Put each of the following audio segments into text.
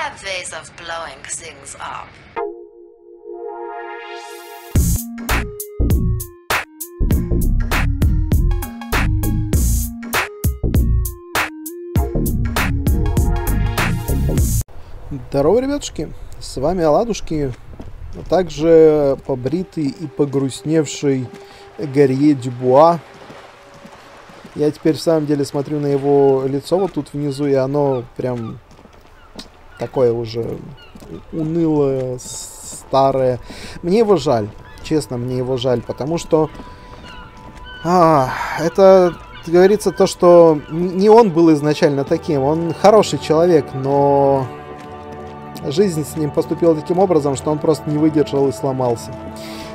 have ways of blowing things up. Здорово, ребятушки! С вами Оладушки, а также побритый и погрустневший Гарье Дюбуа. Я теперь в самом деле смотрю на его лицо вот тут внизу, и оно прям такое уже унылое, старое. Мне его жаль, честно, мне его жаль, потому что а, это говорится то, что не он был изначально таким, он хороший человек, но жизнь с ним поступила таким образом, что он просто не выдержал и сломался.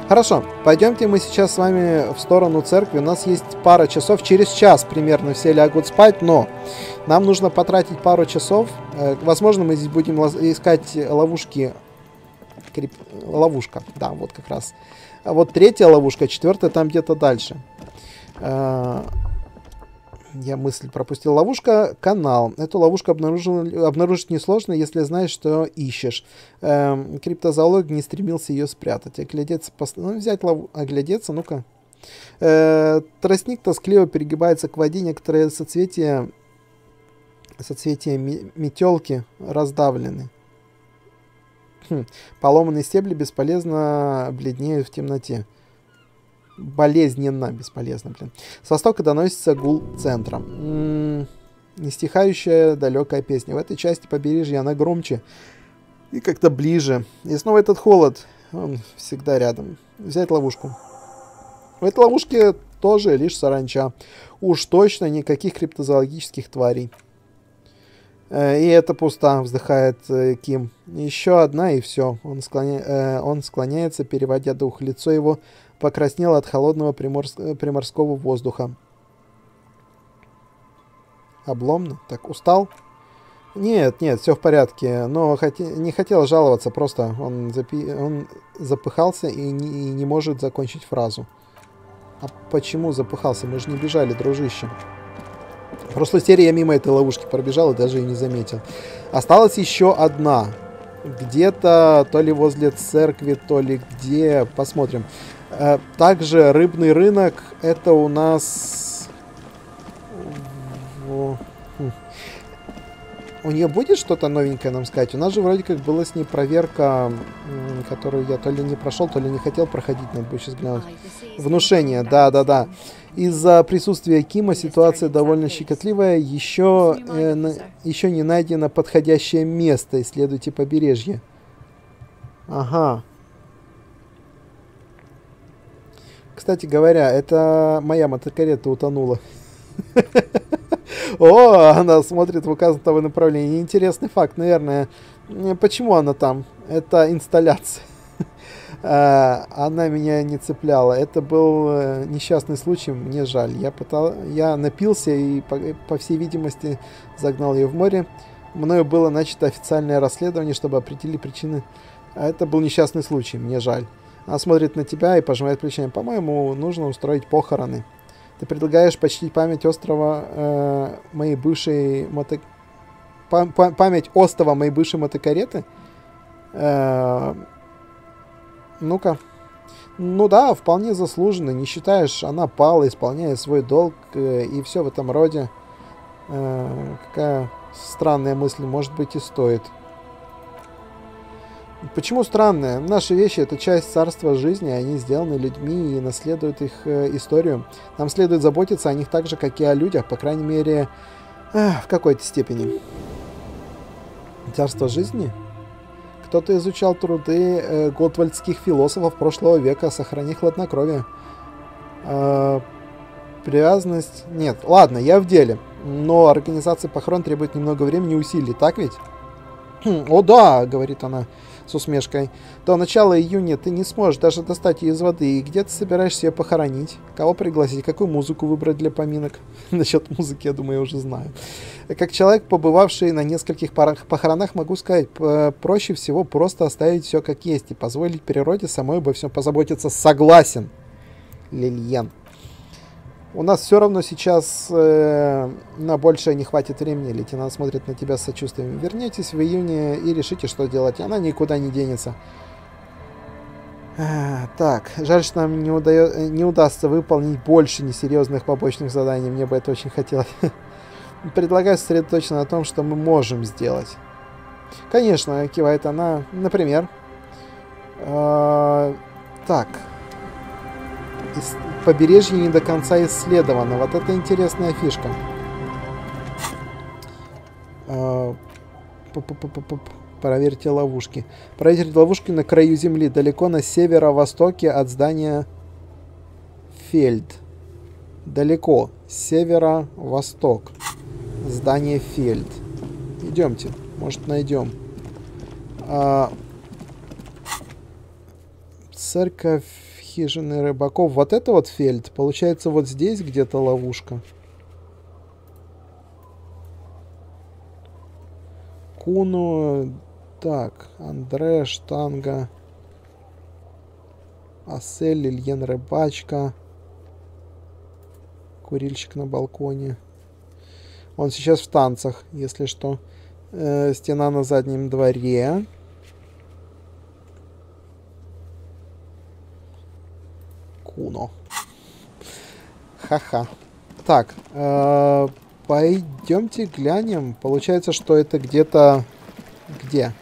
Хорошо, пойдемте мы сейчас с вами в сторону церкви. У нас есть пара часов. Через час примерно все лягут спать, но нам нужно потратить пару часов. Э, возможно, мы здесь будем искать ловушки. Крип... Ловушка, да, вот как раз. А вот третья ловушка, четвертая там где-то дальше. Я мысль пропустил. Ловушка канал. Эту ловушку обнаружить несложно, если знаешь, что ищешь. Эм, криптозоолог не стремился ее спрятать. Оглядеться, пос... ну, взять лов... оглядеться, ну-ка. Э, тростник тоскливо перегибается к воде. Некоторые соцветия, соцветия метелки раздавлены. Хм. Поломанные стебли бесполезно бледнеют в темноте болезненно, бесполезно, блин. С востока доносится гул центра. М-м, нестихающая далекая песня. В этой части побережья она громче и как-то ближе. И снова этот холод, он всегда рядом. Взять ловушку. В этой ловушке тоже лишь саранча. Уж точно никаких криптозоологических тварей. Э, и это пусто, вздыхает э, Ким. Еще одна и все. Он, склоня... э, он склоняется, переводя дух. Лицо его покраснел от холодного приморс... приморского воздуха. Обломно? Так, устал? Нет, нет, все в порядке, но хот... не хотел жаловаться, просто он, запи... он запыхался и не... и не может закончить фразу. А почему запыхался? Мы же не бежали, дружище. В прошлой серии я мимо этой ловушки пробежал и даже и не заметил. Осталась еще одна. Где-то то ли возле церкви, то ли где. Посмотрим. Э, также рыбный рынок это у нас... Хм. У нее будет что-то новенькое нам сказать? У нас же вроде как была с ней проверка, которую я то ли не прошел, то ли не хотел проходить, надо будет сейчас глянуть. Внушение, да-да-да. Из-за присутствия Кима ситуация довольно щекотливая. Еще, э, на, еще не найдено подходящее место. Исследуйте побережье. Ага. Кстати говоря, это моя мотокарета утонула. О, она смотрит в указанном направлении. Интересный факт, наверное. Почему она там? Это инсталляция. А, она меня не цепляла. Это был э, несчастный случай, мне жаль. Я, пытал, я напился и, по, по всей видимости, загнал ее в море. Мною было начато официальное расследование, чтобы определить причины. А это был несчастный случай, мне жаль. Она смотрит на тебя и пожимает плечами. По-моему, нужно устроить похороны. Ты предлагаешь почтить память острова э, моей бывшей мото... память острова моей бывшей мотокареты? Э, ну-ка. Ну да, вполне заслуженно. Не считаешь, она пала, исполняет свой долг э, и все в этом роде. Э, какая странная мысль, может быть, и стоит. Почему странное? Наши вещи это часть царства жизни, они сделаны людьми и наследуют их э, историю. Нам следует заботиться о них так же, как и о людях, по крайней мере, э, в какой-то степени. Царство жизни? Кто-то изучал труды э, готвальдских философов прошлого века, сохрани хладнокровие. Э, привязанность... Нет, ладно, я в деле. Но организация похорон требует немного времени и усилий, так ведь? «О да», — говорит она, — с усмешкой. До начала июня ты не сможешь даже достать ее из воды. И где ты собираешься ее похоронить? Кого пригласить? Какую музыку выбрать для поминок? Насчет музыки, я думаю, я уже знаю. Как человек, побывавший на нескольких похоронах, могу сказать, проще всего просто оставить все как есть и позволить природе самой обо всем позаботиться. Согласен, Лильен. У нас все равно сейчас э, на большее не хватит времени. Лейтенант смотрит на тебя с сочувствием. Вернетесь в июне и решите, что делать. Она никуда не денется. А, так, жаль, что нам не, удает, не удастся выполнить больше несерьезных побочных заданий. Мне бы это очень хотелось. Предлагаю сосредоточиться на том, что мы можем сделать. Конечно, кивает она. Например. Э, так. Побережье не до конца исследовано. Вот это интересная фишка. А, проверьте ловушки. Проверьте ловушки на краю земли, далеко на северо-востоке от здания Фельд. Далеко. Северо-восток. Здание Фельд. Идемте. Может, найдем. А... Церковь хижины рыбаков. Вот это вот фельд. Получается, вот здесь где-то ловушка. Куну. Так, Андре, Штанга. Асель, Ильен Рыбачка. Курильщик на балконе. Он сейчас в танцах, если что. Э, стена на заднем дворе. Куно. Ха-ха. Так, э, пойдемте глянем. Получается, что это где-то... Где?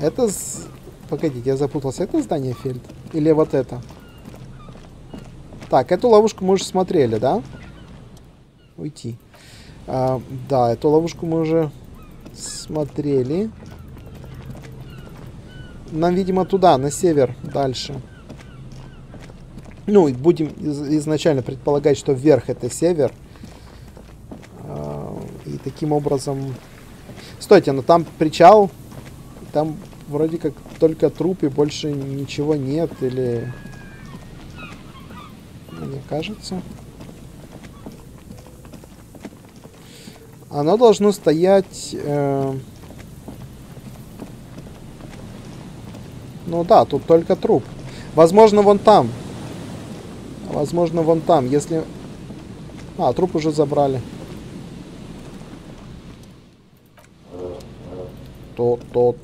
Это... С... Погодите, я запутался. Это здание Фельд? Или вот это? Так, эту ловушку мы уже смотрели, да? Уйти. А, да, эту ловушку мы уже смотрели. Нам, видимо, туда, на север, дальше. Ну, будем из изначально предполагать, что вверх это север. А, и таким образом... Стойте, но там причал. Там вроде как только труп и больше ничего нет, или... Мне кажется. Оно должно стоять... Э Ну да, тут только труп. Возможно, вон там. Возможно, вон там. Если... А, труп уже забрали. Тот, тот.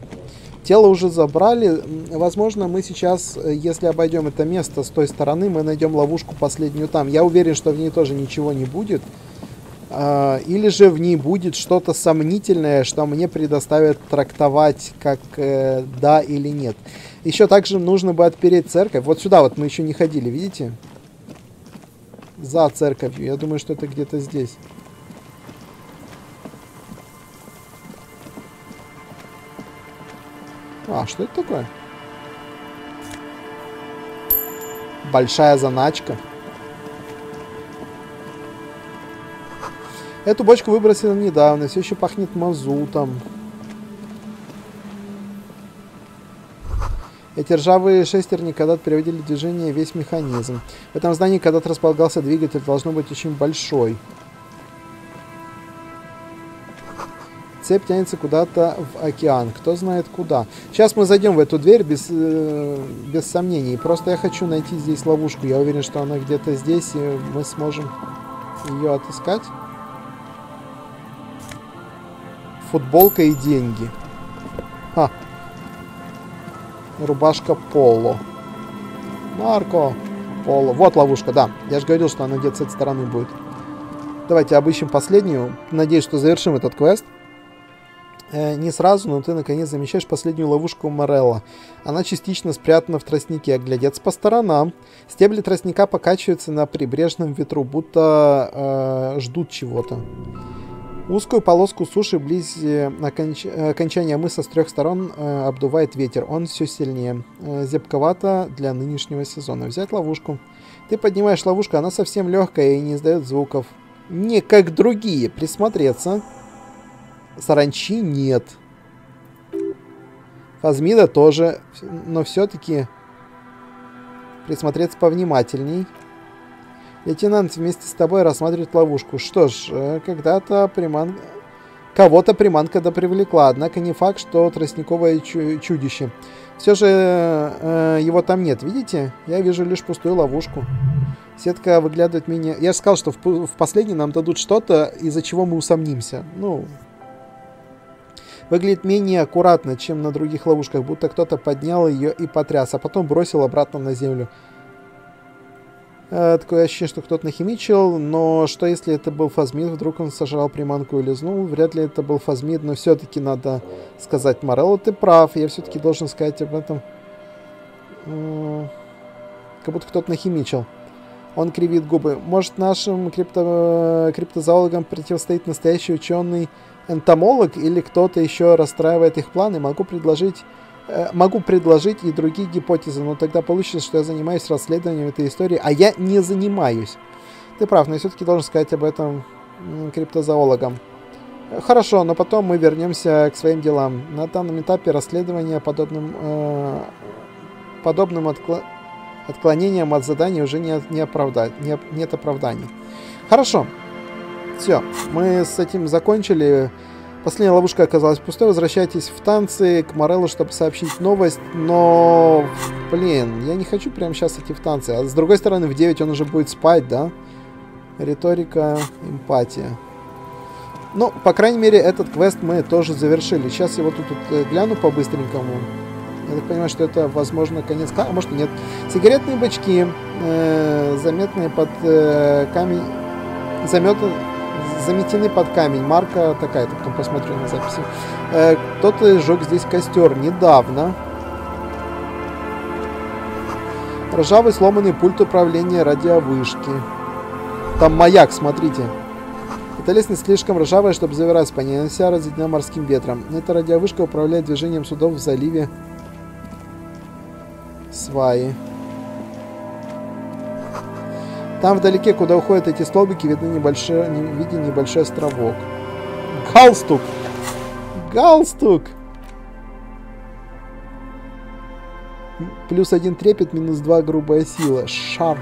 Тело уже забрали. Возможно, мы сейчас, если обойдем это место с той стороны, мы найдем ловушку последнюю там. Я уверен, что в ней тоже ничего не будет. А, или же в ней будет что-то сомнительное, что мне предоставят трактовать как э, да или нет. Еще также нужно бы отпереть церковь. Вот сюда вот мы еще не ходили, видите? За церковью. Я думаю, что это где-то здесь. А, что это такое? Большая заначка. Эту бочку выбросили недавно, все еще пахнет мазутом. Эти ржавые шестерни когда-то приводили в движение весь механизм. В этом здании когда-то располагался двигатель, должно быть очень большой. Цепь тянется куда-то в океан. Кто знает куда. Сейчас мы зайдем в эту дверь без, э, без сомнений. Просто я хочу найти здесь ловушку. Я уверен, что она где-то здесь, и мы сможем ее отыскать. Футболка и деньги. Ха. Рубашка Поло. Марко. Поло. Вот ловушка, да. Я же говорил, что она где-то с этой стороны будет. Давайте обыщем последнюю. Надеюсь, что завершим этот квест. Э, не сразу, но ты наконец замечаешь последнюю ловушку Морелла. Она частично спрятана в тростнике. Оглядеться по сторонам. Стебли тростника покачиваются на прибрежном ветру, будто э, ждут чего-то. Узкую полоску суши близ э, оконч... окончания мыса с трех сторон э, обдувает ветер. Он все сильнее. Э, зябковато для нынешнего сезона. Взять ловушку. Ты поднимаешь ловушку, она совсем легкая и не издает звуков. Не как другие. Присмотреться. Саранчи нет. Фазмида тоже. Но все-таки присмотреться повнимательней. Лейтенант вместе с тобой рассматривает ловушку. Что ж, э, когда-то приман... Кого-то приманка да привлекла, однако не факт, что тростниковое чу- чудище. Все же э, его там нет, видите? Я вижу лишь пустую ловушку. Сетка выглядывает меня... Я же сказал, что в, в последней нам дадут что-то, из-за чего мы усомнимся. Ну, выглядит менее аккуратно, чем на других ловушках, будто кто-то поднял ее и потряс, а потом бросил обратно на землю. Э, такое ощущение, что кто-то нахимичил, но что если это был фазмид, вдруг он сожрал приманку и лизнул, вряд ли это был фазмид, но все-таки надо сказать, Морелло, ты прав, я все-таки должен сказать об этом. Как будто кто-то нахимичил. Он кривит губы. Может, нашим крипто... криптозоологам противостоит настоящий ученый энтомолог или кто-то еще расстраивает их планы? Могу предложить Э, могу предложить и другие гипотезы, но тогда получится, что я занимаюсь расследованием этой истории, а я не занимаюсь. Ты прав, но я все-таки должен сказать об этом криптозоологам. Э, хорошо, но потом мы вернемся к своим делам. На данном этапе расследования подобным, э, подобным откла отклонением от задания уже не, не оправдать, не, нет оправданий. Хорошо. Все, мы с этим закончили. Последняя ловушка оказалась пустой. Возвращайтесь в танцы к Мореллу, чтобы сообщить новость. Но, блин, я не хочу прямо сейчас идти в танцы. А с другой стороны, в 9 он уже будет спать, да? Риторика, эмпатия. Ну, по крайней мере, этот квест мы тоже завершили. Сейчас я вот тут, э, гляну по-быстренькому. Я так понимаю, что это, возможно, конец... А, может и нет. Сигаретные бачки, э, заметные под э, камень... Заметы заметены под камень. Марка такая-то, потом посмотрю на записи. Э, Кто-то сжег здесь костер недавно. Ржавый сломанный пульт управления радиовышки. Там маяк, смотрите. Эта лестница слишком ржавая, чтобы завираться по ней. Она вся разъедена морским ветром. Эта радиовышка управляет движением судов в заливе сваи. Там вдалеке, куда уходят эти столбики, видны небольшой, не, виден небольшой островок. Галстук! Галстук! Плюс один трепет, минус два грубая сила. Шарф.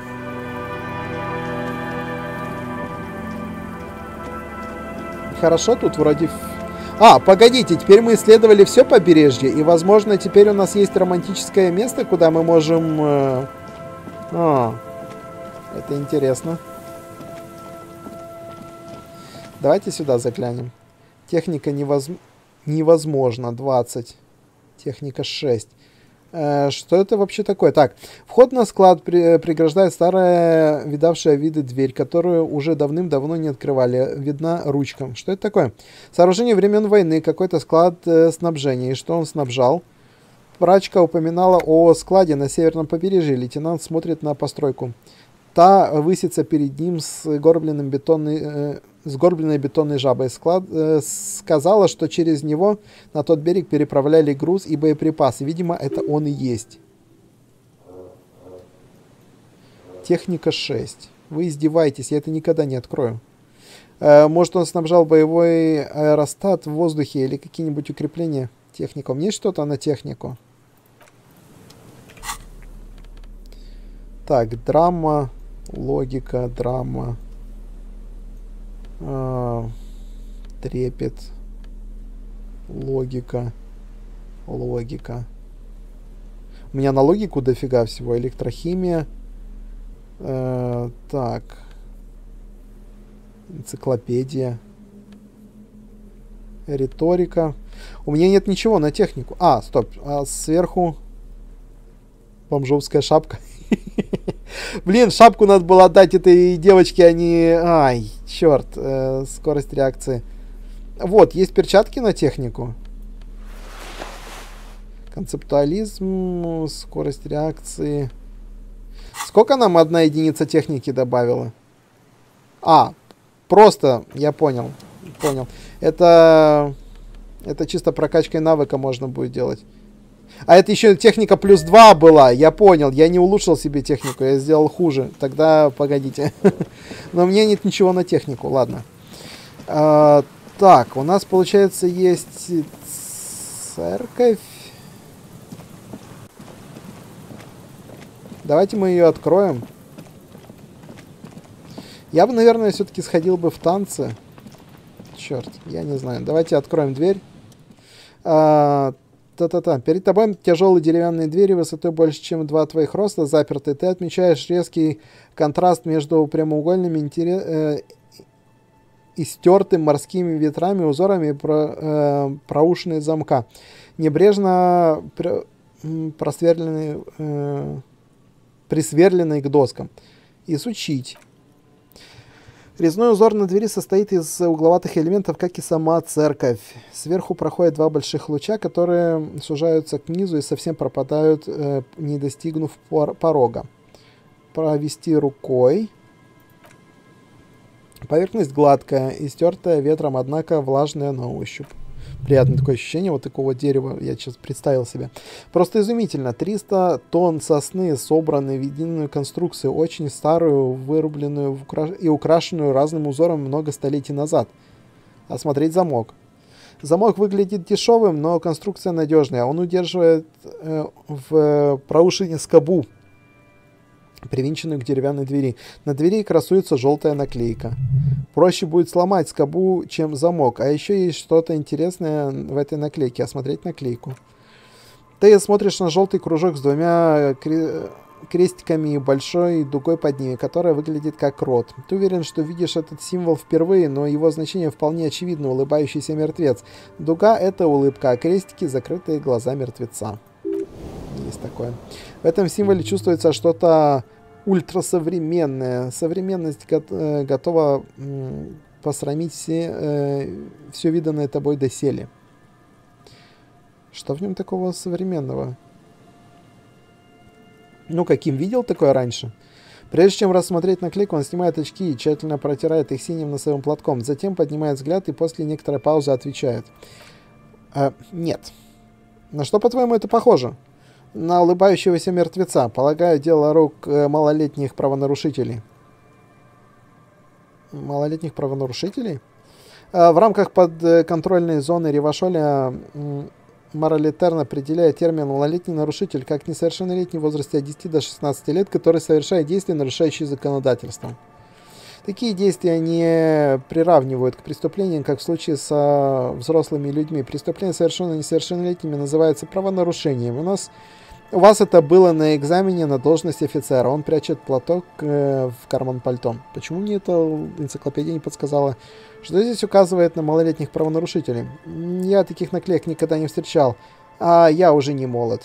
Хорошо, тут вроде... А, погодите, теперь мы исследовали все побережье, и, возможно, теперь у нас есть романтическое место, куда мы можем... Э... А, это интересно. Давайте сюда заглянем. Техника невоз... невозможно. 20. Техника 6. Э, что это вообще такое? Так, вход на склад преграждает старая, видавшая виды дверь, которую уже давным-давно не открывали. Видна ручка. Что это такое? Сооружение времен войны, какой-то склад э, снабжения. И что он снабжал? Врачка упоминала о складе на северном побережье. Лейтенант смотрит на постройку. Та высится перед ним с, горбленным бетонной, э, с горбленной бетонной жабой. Склад, э, сказала, что через него на тот берег переправляли груз и боеприпасы. Видимо, это он и есть. Техника 6. Вы издеваетесь, я это никогда не открою. Э, может, он снабжал боевой аэростат в воздухе или какие-нибудь укрепления? Меня есть что-то на технику? Так, драма логика, драма, э, трепет, логика, логика. У меня на логику дофига всего. Электрохимия. Э, так. Энциклопедия. Риторика. У меня нет ничего на технику. А, стоп. А сверху бомжовская шапка. Блин, шапку надо было отдать этой девочке, а не... Ай, черт, э, скорость реакции. Вот, есть перчатки на технику. Концептуализм, скорость реакции. Сколько нам одна единица техники добавила? А, просто, я понял, понял. Это, это чисто прокачкой навыка можно будет делать. А это еще техника плюс 2 была, я понял. Я не улучшил себе технику, я сделал хуже. Тогда погодите. Но меня нет ничего на технику, ладно. А, так, у нас, получается, есть церковь. Давайте мы ее откроем. Я бы, наверное, все-таки сходил бы в танцы. Черт, я не знаю. Давайте откроем дверь. А, та-та-та. Перед тобой тяжелые деревянные двери высотой больше, чем два твоих роста, заперты. Ты отмечаешь резкий контраст между прямоугольными интерес... э, и стертым морскими ветрами узорами про, э, проушины замка. Небрежно пр просверленные, э, присверленные к доскам. Изучить. Резной узор на двери состоит из угловатых элементов, как и сама церковь. Сверху проходят два больших луча, которые сужаются к низу и совсем пропадают, э, не достигнув порога. Провести рукой. Поверхность гладкая и стертая ветром, однако влажная на ощупь. Приятное такое ощущение вот такого дерева, я сейчас представил себе. Просто изумительно. 300 тонн сосны, собранные в единую конструкцию, очень старую, вырубленную и украшенную разным узором много столетий назад. Осмотреть замок. Замок выглядит дешевым, но конструкция надежная. Он удерживает э, в проушине скобу, привинченную к деревянной двери. На двери красуется желтая наклейка. Проще будет сломать скобу, чем замок. А еще есть что-то интересное в этой наклейке. Осмотреть наклейку. Ты смотришь на желтый кружок с двумя крестиками и большой дугой под ними, которая выглядит как рот. Ты уверен, что видишь этот символ впервые, но его значение вполне очевидно. Улыбающийся мертвец. Дуга — это улыбка, а крестики — закрытые глаза мертвеца. Есть такое. В этом символе чувствуется что-то ультрасовременная. Современность э, готова посрамить все, э, все виданное тобой доселе. Что в нем такого современного? Ну, каким видел такое раньше? Прежде чем рассмотреть наклейку, он снимает очки и тщательно протирает их синим носовым платком. Затем поднимает взгляд и после некоторой паузы отвечает. «Э, нет. На что, по-твоему, это похоже? На улыбающегося мертвеца. Полагаю, дело рук э, малолетних правонарушителей. Малолетних правонарушителей? Э, в рамках подконтрольной зоны Ревашоля Моралитерн определяет термин «малолетний нарушитель» как несовершеннолетний в возрасте от 10 до 16 лет, который совершает действия, нарушающие законодательство. Такие действия не приравнивают к преступлениям, как в случае с взрослыми людьми. Преступления, совершенные несовершеннолетними, называются правонарушением. У нас у вас это было на экзамене на должность офицера. Он прячет платок э, в карман пальто. Почему мне эта энциклопедия не подсказала? Что здесь указывает на малолетних правонарушителей? Я таких наклеек никогда не встречал. А я уже не молод.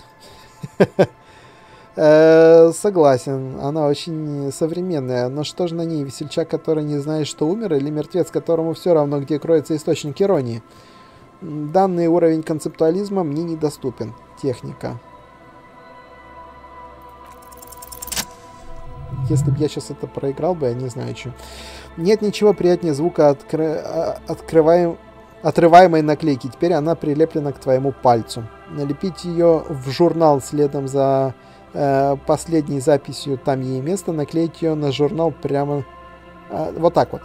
Э, согласен, она очень современная. Но что же на ней? Весельчак, который не знает, что умер, или мертвец, которому все равно, где кроется источник иронии? Данный уровень концептуализма мне недоступен. Техника. Если бы я сейчас это проиграл бы, я не знаю, что. Нет ничего приятнее звука откры... А, открываем... отрываемой наклейки. Теперь она прилеплена к твоему пальцу. Налепить ее в журнал следом за э, последней записью «Там ей место», наклеить ее на журнал прямо э, вот так вот.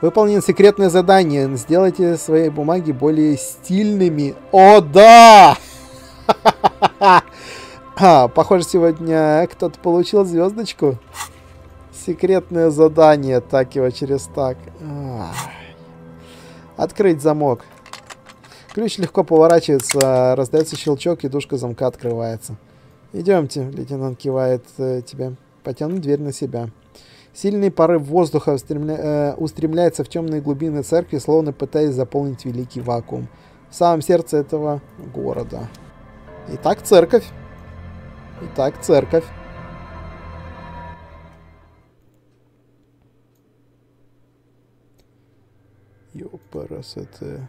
Выполнен секретное задание. Сделайте свои бумаги более стильными. О, да! А, похоже, сегодня кто-то получил звездочку. Секретное задание, так его через так. Открыть замок. Ключ легко поворачивается, раздается щелчок, и душка замка открывается. Идемте, лейтенант кивает э, тебе. Потянуть дверь на себя. Сильный порыв воздуха устремля... э, устремляется в темные глубины церкви, словно пытаясь заполнить великий вакуум. В самом сердце этого города. Итак, церковь. Итак, церковь. Ёпарас, это...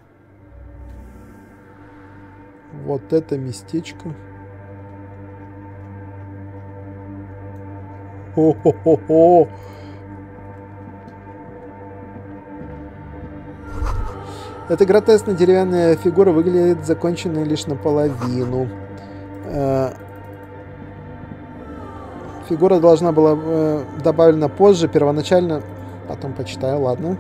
Вот это местечко. Хо-хо-хо-хо! Эта гротескная деревянная фигура выглядит законченной лишь наполовину. Фигура должна была э, добавлена позже, первоначально. Потом почитаю, ладно.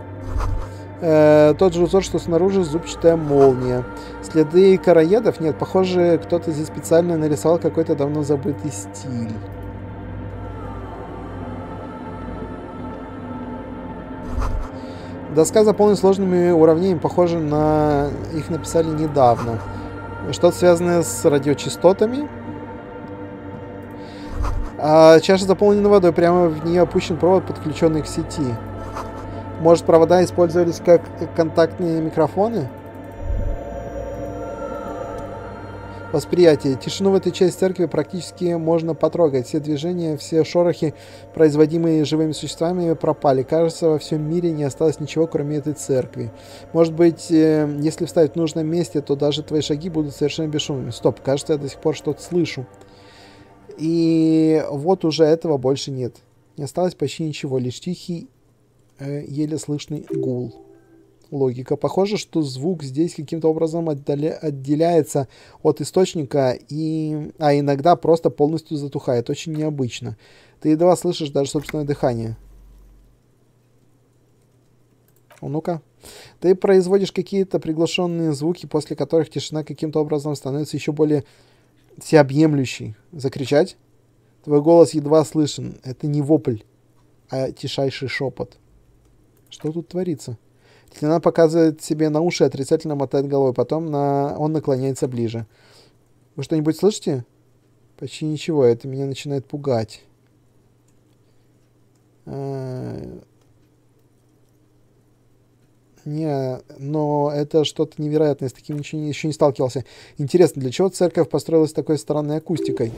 Э, тот же узор, что снаружи, зубчатая молния. Следы короедов? Нет, похоже, кто-то здесь специально нарисовал какой-то давно забытый стиль. Доска заполнена сложными уравнениями, похоже на... Их написали недавно. Что-то связанное с радиочастотами. А чаша заполнена водой, прямо в нее опущен провод, подключенный к сети. Может, провода использовались как контактные микрофоны? Восприятие. Тишину в этой части церкви практически можно потрогать. Все движения, все шорохи, производимые живыми существами, пропали. Кажется, во всем мире не осталось ничего, кроме этой церкви. Может быть, э, если встать в нужном месте, то даже твои шаги будут совершенно бесшумными. Стоп, кажется, я до сих пор что-то слышу. И вот уже этого больше нет. Не осталось почти ничего, лишь тихий, э, еле слышный гул логика. Похоже, что звук здесь каким-то образом отдаля... отделяется от источника, и... а иногда просто полностью затухает. Очень необычно. Ты едва слышишь даже собственное дыхание. Ну-ка. Ты производишь какие-то приглашенные звуки, после которых тишина каким-то образом становится еще более всеобъемлющей. Закричать? Твой голос едва слышен. Это не вопль, а тишайший шепот. Что тут творится? Она показывает себе на уши и отрицательно мотает головой. Потом на... он наклоняется ближе. Вы что-нибудь слышите? Почти ничего. Это меня начинает пугать. Не, но это что-то невероятное. С таким ничего еще не сталкивался. Интересно, для чего церковь построилась такой странной акустикой?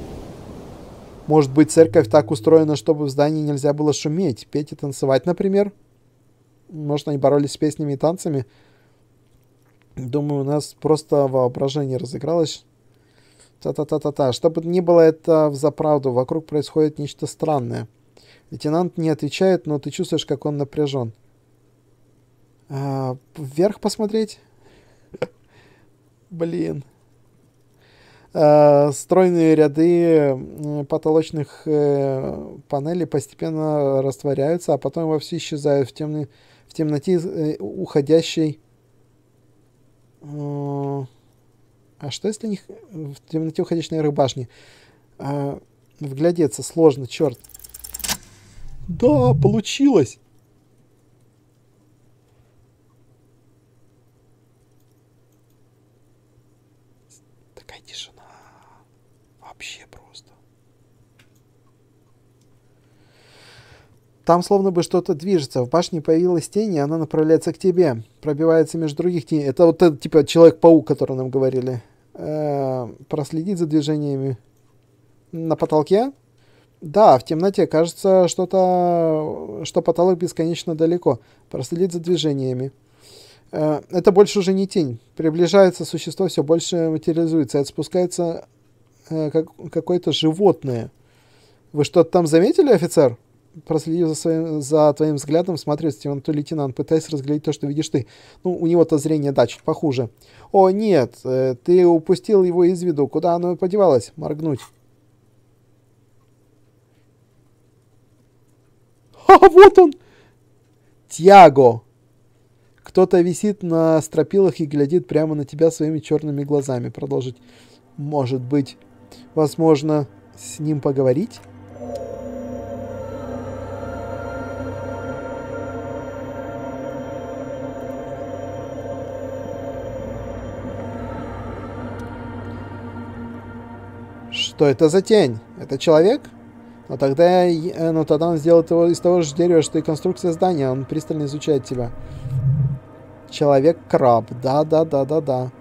Может быть, церковь так устроена, чтобы в здании нельзя было шуметь, петь и танцевать, например? Может, они боролись с песнями и танцами. Думаю, у нас просто воображение разыгралось. Та-та-та-та-та. Чтобы ни было это в заправду, вокруг происходит нечто странное. Лейтенант не отвечает, но ты чувствуешь, как он напряжен. А, вверх посмотреть? Блин. А, стройные ряды потолочных э, панелей постепенно растворяются, а потом вовсе исчезают в темный в темноте э, уходящей... Э, а что если них в темноте уходящей наверх башни? А, вглядеться сложно, черт. Да, получилось! Такая тишина. Вообще Там словно бы что-то движется. В башне появилась тень, и она направляется к тебе. Пробивается между других теней. Это вот этот, типа, Человек-паук, который нам говорили. Э-э- проследить за движениями. На потолке? Да, в темноте кажется что-то, что потолок бесконечно далеко. Проследить за движениями. Э- это больше уже не тень. Приближается существо, все больше материализуется. Это спускается э- как, какое-то животное. Вы что-то там заметили, офицер? Проследив за, своим, за твоим взглядом, смотрит темноту лейтенант, пытаясь разглядеть то, что видишь ты. Ну, у него-то зрение, да, чуть похуже. О, нет, э, ты упустил его из виду. Куда оно подевалось? Моргнуть. А, вот он! Тьяго! Кто-то висит на стропилах и глядит прямо на тебя своими черными глазами. Продолжить. Может быть, возможно, с ним поговорить? Что это за тень? Это человек? Но тогда, э, но тогда он сделает его из того же дерева, что и конструкция здания. Он пристально изучает тебя. Человек-краб. Да-да-да-да-да.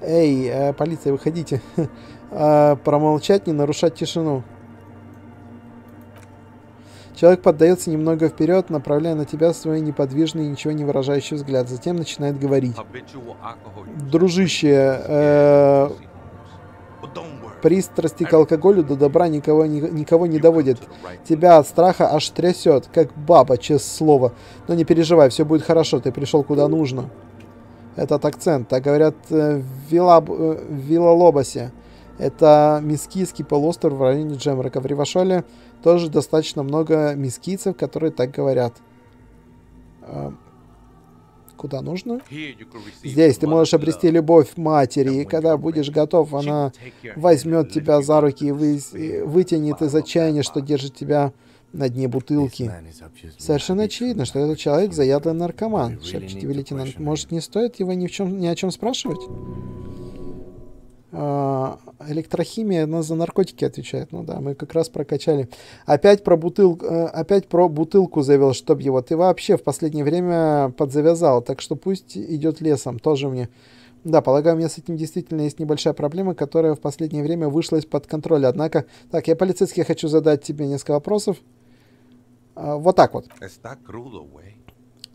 Эй, э, полиция, выходите. э, промолчать, не нарушать тишину. Человек поддается немного вперед, направляя на тебя свой неподвижный, ничего не выражающий взгляд. Затем начинает говорить. Дружище, э, Пристрасти к алкоголю до добра никого, ни, никого не доводит. Тебя от страха аж трясет, как баба, честное слово. Но не переживай, все будет хорошо, ты пришел куда нужно. Этот акцент, так говорят э, в Вилла, э, Виллалобасе. Это мискийский полуостров в районе Джемрека. В Ривашоле тоже достаточно много мискийцев, которые так говорят. Куда нужно. Здесь ты можешь обрести любовь матери, и когда будешь готов, она возьмет тебя за руки и вы... вытянет из отчаяния, что держит тебя на дне бутылки. Совершенно очевидно, что этот человек заядлый наркоман, шепчет тебе лейтенант. Может, не стоит его ни, в чем, ни о чем спрашивать? А, электрохимия нас за наркотики отвечает. Ну да, мы как раз прокачали. Опять про бутылку, э, опять про бутылку завел, чтоб его. Ты вообще в последнее время подзавязал, так что пусть идет лесом, тоже мне. Да, полагаю, у меня с этим действительно есть небольшая проблема, которая в последнее время вышла из-под контроля. Однако, так, я полицейский хочу задать тебе несколько вопросов. А, вот так вот.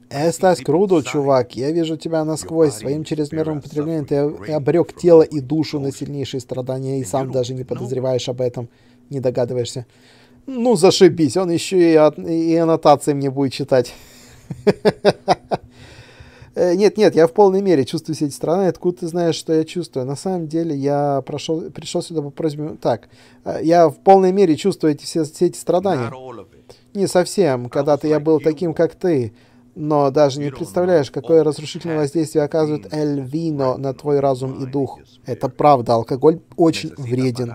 Эстас Крудо, чувак, я вижу тебя насквозь. Своим чрезмерным употреблением ты обрек тело и душу на сильнейшие страдания, и сам даже не подозреваешь об этом, не догадываешься. Ну, зашибись, он еще и, от, и аннотации мне будет читать. Э, нет, нет, я в полной мере чувствую все эти страдания. Откуда ты знаешь, что я чувствую? На самом деле я прошел, пришел сюда по просьбе... Так, э, я в полной мере чувствую эти, все, все эти страдания. Не совсем. Когда-то я был таким, как ты. Но даже не представляешь, какое разрушительное воздействие оказывает Эль Вино на твой разум и дух. Это правда, алкоголь очень вреден.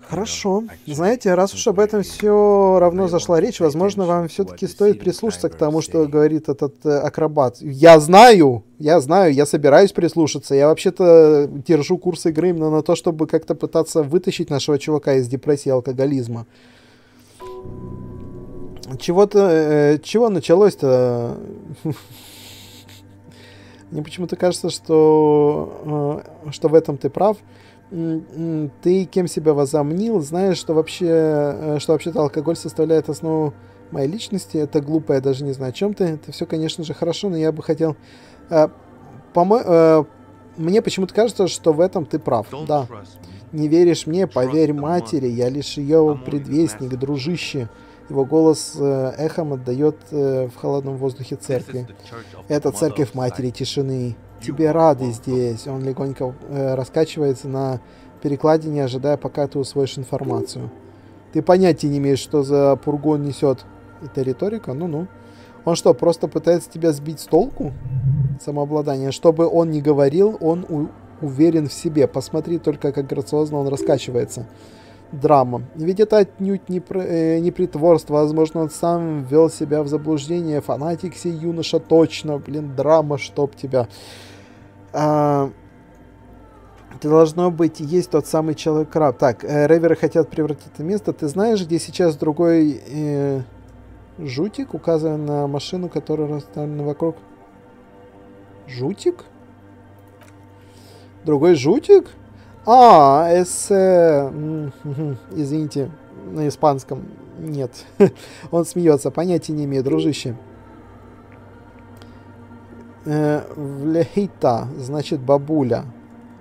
Хорошо. Знаете, раз уж об этом все равно зашла речь, возможно, вам все-таки стоит прислушаться к тому, что говорит этот э, акробат. Я знаю, я знаю, я собираюсь прислушаться. Я вообще-то держу курс игры именно на то, чтобы как-то пытаться вытащить нашего чувака из депрессии и алкоголизма. Чего-то... Э, чего началось-то? Мне почему-то кажется, что, э, что в этом ты прав. Ты кем себя возомнил, знаешь, что вообще, э, что вообще-то алкоголь составляет основу моей личности. Это глупо, я даже не знаю, о чем ты. Это все, конечно же, хорошо, но я бы хотел... Э, помо... э, мне почему-то кажется, что в этом ты прав. Да. Не веришь мне, поверь матери, я лишь ее предвестник, дружище. Его голос э, эхом отдает э, в холодном воздухе церкви. Это церковь Матери Тишины. Тебе рады здесь. Он легонько э, раскачивается на перекладине, ожидая, пока ты усвоишь информацию. Ты понятия не имеешь, что за пургон несет. Это риторика? Ну-ну. Он что, просто пытается тебя сбить с толку? Самообладание. Чтобы он не говорил, он уверен в себе. Посмотри только, как грациозно он раскачивается драма. Ведь это отнюдь не, э, не притворство. Возможно, он сам ввел себя в заблуждение. Фанатик сей юноша точно. Блин, драма, чтоб тебя. А, ты должно быть, есть тот самый человек-краб. Так, э, реверы хотят превратить это место. Ты знаешь, где сейчас другой э, жутик, указывая на машину, которая расставлена вокруг? Жутик? Другой жутик? А, эссе... Извините, на испанском нет. Он смеется, понятия не имею, дружище. Э, Влейта, значит бабуля.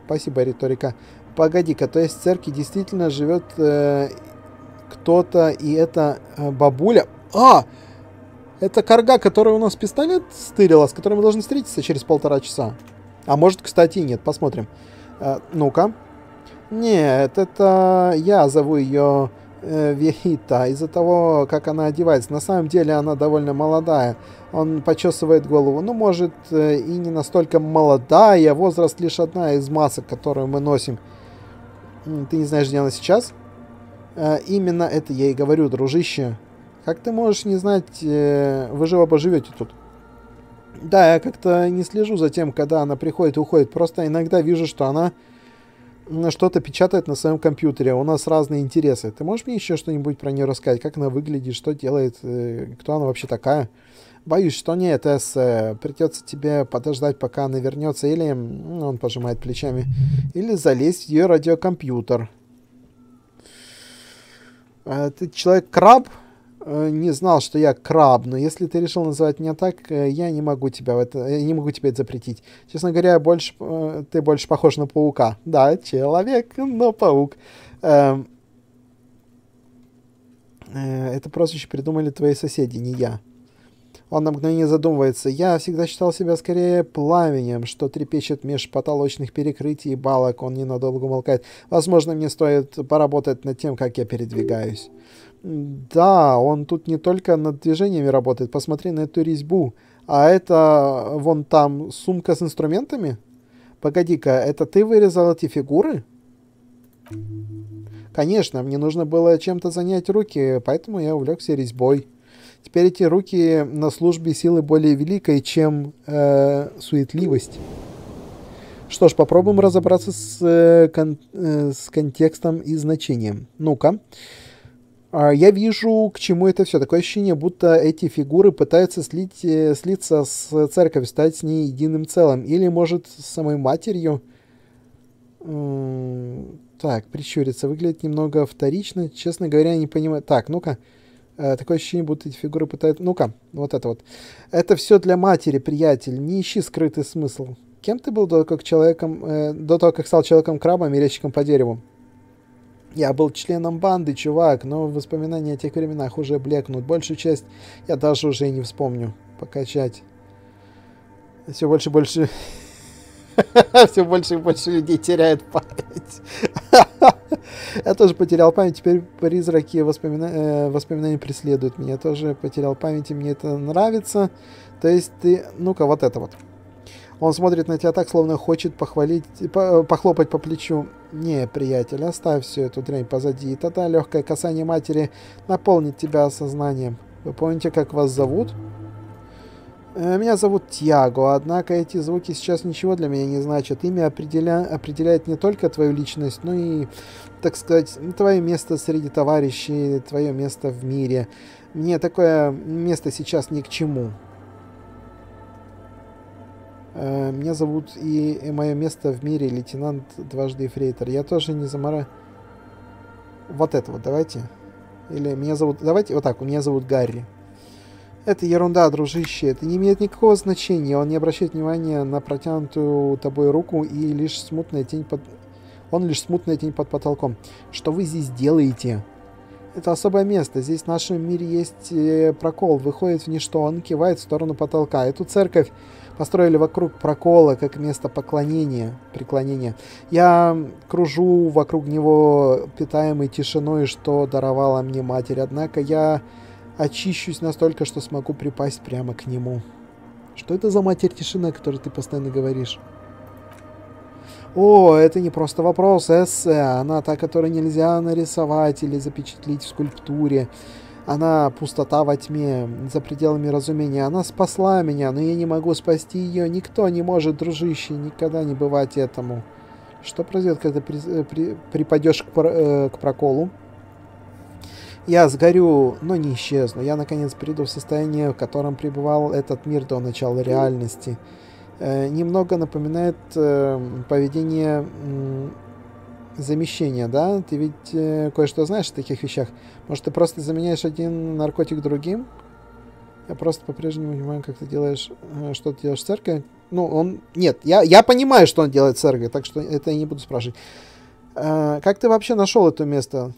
Спасибо, риторика. Погоди-ка, то есть в церкви действительно живет э, кто-то, и это э, бабуля. А! Это карга, которая у нас пистолет стырила, с которой мы должны встретиться через полтора часа. А может, кстати, нет. Посмотрим. Э, ну-ка. Нет, это я зову ее э, Вехита из-за того, как она одевается. На самом деле она довольно молодая. Он почесывает голову. Ну, может, э, и не настолько молодая. Возраст лишь одна из масок, которую мы носим. Ты не знаешь, где она сейчас? Э, именно это я и говорю, дружище. Как ты можешь не знать, э, вы же оба живете тут. Да, я как-то не слежу за тем, когда она приходит и уходит. Просто иногда вижу, что она что-то печатает на своем компьютере. У нас разные интересы. Ты можешь мне еще что-нибудь про нее рассказать? Как она выглядит, что делает, э, кто она вообще такая? Боюсь, что нет, Эс. Придется тебе подождать, пока она вернется, или... Он пожимает плечами. Или залезть в ее радиокомпьютер. А ты человек-краб? Э, не знал, что я краб, но если ты решил называть меня так, э, я не могу тебя в это, я не могу тебе это запретить. Честно говоря, больше, э, ты больше похож на паука. Да, человек, но паук. Эм, это прозвище придумали твои соседи, не я. Он на мгновение задумывается. Я всегда считал себя скорее пламенем, что трепещет меж потолочных перекрытий и балок. Он ненадолго умолкает. Возможно, мне стоит поработать над тем, как я передвигаюсь. Да, он тут не только над движениями работает. Посмотри на эту резьбу. А это вон там сумка с инструментами? Погоди-ка, это ты вырезал эти фигуры? Конечно, мне нужно было чем-то занять руки, поэтому я увлекся резьбой. Теперь эти руки на службе силы более великой, чем э, суетливость. Что ж, попробуем разобраться с, э, кон, э, с контекстом и значением. Ну-ка. Э, я вижу, к чему это все. Такое ощущение, будто эти фигуры пытаются слить, э, слиться с церковью, стать с ней единым целым. Или, может, с самой матерью. Так, прищуриться. Выглядит немного вторично. Честно говоря, не понимаю. Так, ну-ка. Э, такое ощущение, будто эти фигуры пытаются... Ну-ка, вот это вот. Это все для матери, приятель. Не ищи скрытый смысл. Кем ты был до, как человеком, э, до того, как стал человеком-крабом и резчиком по дереву? Я был членом банды, чувак, но воспоминания о тех временах уже блекнут. Большую часть я даже уже и не вспомню. Покачать. Все больше и больше Все больше и больше людей теряют память. Я тоже потерял память, теперь призраки воспомина... э, воспоминаний преследуют меня. Я тоже потерял память, и мне это нравится. То есть ты... Ну-ка, вот это вот. Он смотрит на тебя так, словно хочет похвалить, по, похлопать по плечу. Не, приятель, оставь всю эту дрянь позади. И тогда легкое касание матери наполнит тебя осознанием. Вы помните, как вас зовут? Э, меня зовут Тьяго, однако эти звуки сейчас ничего для меня не значат. Имя определя... определяет не только твою личность, но и, так сказать, твое место среди товарищей, твое место в мире. Мне такое место сейчас ни к чему. Э, меня зовут и, и мое место в мире лейтенант дважды эфрейтор. Я тоже не замора... Вот это вот, давайте. Или меня зовут... Давайте вот так, меня зовут Гарри. Это ерунда, дружище. Это не имеет никакого значения. Он не обращает внимания на протянутую тобой руку и лишь смутная тень под... Он лишь смутная тень под потолком. Что вы здесь делаете? Это особое место. Здесь в нашем мире есть э, прокол. Выходит в ничто. Он кивает в сторону потолка. Эту церковь построили вокруг прокола, как место поклонения, преклонения. Я кружу вокруг него, питаемый тишиной, что даровала мне матерь. Однако я очищусь настолько, что смогу припасть прямо к нему. Что это за матерь тишины, о которой ты постоянно говоришь? О, это не просто вопрос, эссе. Она та, которую нельзя нарисовать или запечатлить в скульптуре. Она пустота во тьме, за пределами разумения. Она спасла меня, но я не могу спасти ее. Никто не может, дружище, никогда не бывать этому. Что произойдет, когда при, э, при, припадешь к, э, к проколу? Я сгорю, но не исчезну. Я, наконец, приду в состояние, в котором пребывал этот мир до начала реальности. Немного напоминает э, поведение э, замещения, да? Ты ведь э, кое-что знаешь о таких вещах. Может, ты просто заменяешь один наркотик другим? Я просто по-прежнему не понимаю, как ты делаешь, э, что ты делаешь с церковью. Ну, он... Нет, я, я понимаю, что он делает с церковью, так что это я не буду спрашивать. Э, как ты вообще нашел это место?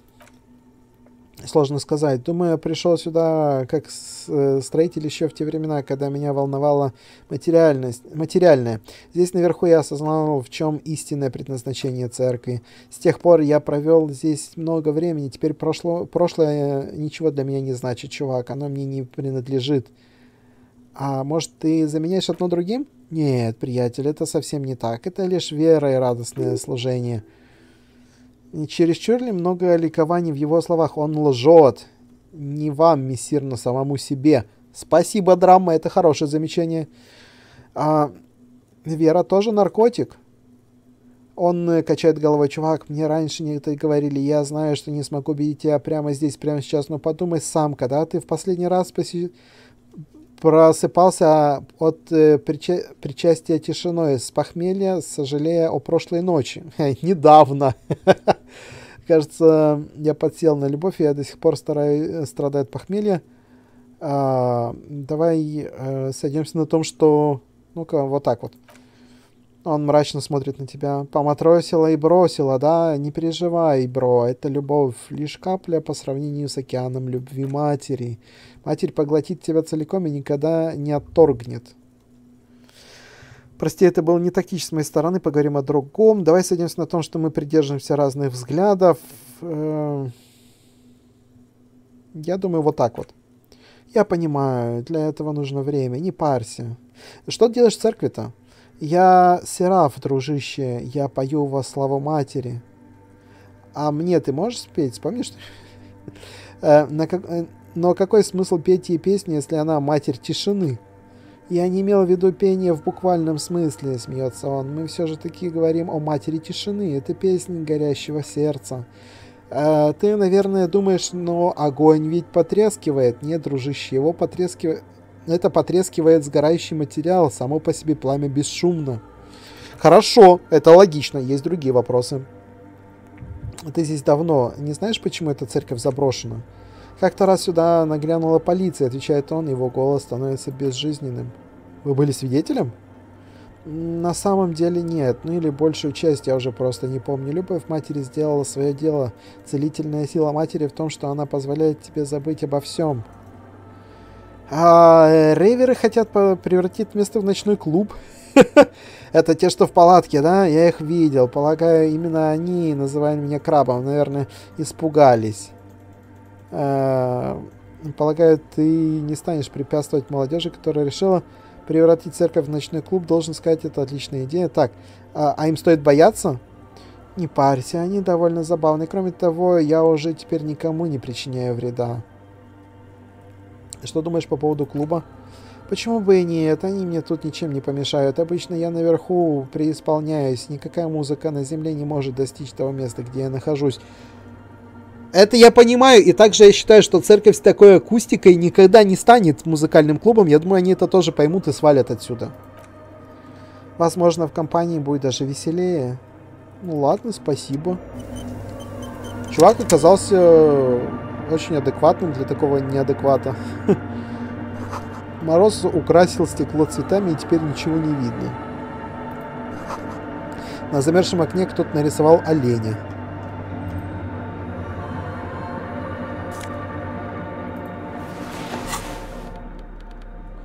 Сложно сказать. Думаю, пришел сюда как э, строитель еще в те времена, когда меня волновала материальность, материальная. Здесь наверху я осознал, в чем истинное предназначение церкви. С тех пор я провел здесь много времени. Теперь прошло, прошлое ничего для меня не значит, чувак. Оно мне не принадлежит. А может, ты заменяешь одно другим? Нет, приятель, это совсем не так. Это лишь вера и радостное служение. Чересчур ли много ликований в его словах? Он лжет. Не вам, мессир, но самому себе. Спасибо, драма, это хорошее замечание. А, вера тоже наркотик. Он э, качает головой, чувак, мне раньше не это говорили, я знаю, что не смогу убедить тебя прямо здесь, прямо сейчас, но подумай сам, когда ты в последний раз посетил просыпался от э, прича причастия тишиной с похмелья, сожалея о прошлой ночи. Недавно. Кажется, я подсел на любовь, я до сих пор стараю, страдаю от похмелья. А, давай э, сойдемся на том, что... Ну-ка, вот так вот. Он мрачно смотрит на тебя. Поматросила и бросила, да? Не переживай, бро, это любовь. Лишь капля по сравнению с океаном любви матери. Матерь поглотит тебя целиком и никогда не отторгнет. Прости, это было не тактично с моей стороны, поговорим о другом. Давай сойдемся на том, что мы придерживаемся разных взглядов. Э, я думаю, вот так вот. Я понимаю, для этого нужно время, не парься. Что делаешь в церкви-то? Я Сераф, дружище, я пою во славу матери. А мне ты можешь спеть? Помнишь? Э. Но какой смысл петь ей песни, если она матерь тишины? Я не имел в виду пение в буквальном смысле, смеется он. Мы все же таки говорим о матери тишины. Это песня горящего сердца. А, ты, наверное, думаешь, но огонь ведь потрескивает. Нет, дружище, его потрескивает... Это потрескивает сгорающий материал, само по себе пламя бесшумно. Хорошо, это логично, есть другие вопросы. Ты здесь давно. Не знаешь, почему эта церковь заброшена? Как-то раз сюда наглянула полиция, отвечает он, его голос становится безжизненным. Вы были свидетелем? На самом деле нет, ну или большую часть я уже просто не помню. Любовь матери сделала свое дело. Целительная сила матери в том, что она позволяет тебе забыть обо всем. А э, рейверы хотят превратить место в ночной клуб. Это те, что в палатке, да? Я их видел. Полагаю, именно они, называя меня крабом, наверное, испугались. Э, полагаю, ты не станешь препятствовать молодежи, которая решила превратить церковь в ночной клуб, должен сказать, это отличная идея. Так, а, а им стоит бояться? Не парься, они довольно забавные. Кроме того, я уже теперь никому не причиняю вреда. Что думаешь по поводу клуба? Почему бы и нет? Они мне тут ничем не помешают. Обычно я наверху преисполняюсь. Никакая музыка на земле не может достичь того места, где я нахожусь. Это я понимаю, и также я считаю, что церковь с такой акустикой никогда не станет музыкальным клубом. Я думаю, они это тоже поймут и свалят отсюда. Возможно, в компании будет даже веселее. Ну ладно, спасибо. Чувак оказался очень адекватным для такого неадеквата. Мороз украсил стекло цветами, и теперь ничего не видно. На замерзшем окне кто-то нарисовал оленя.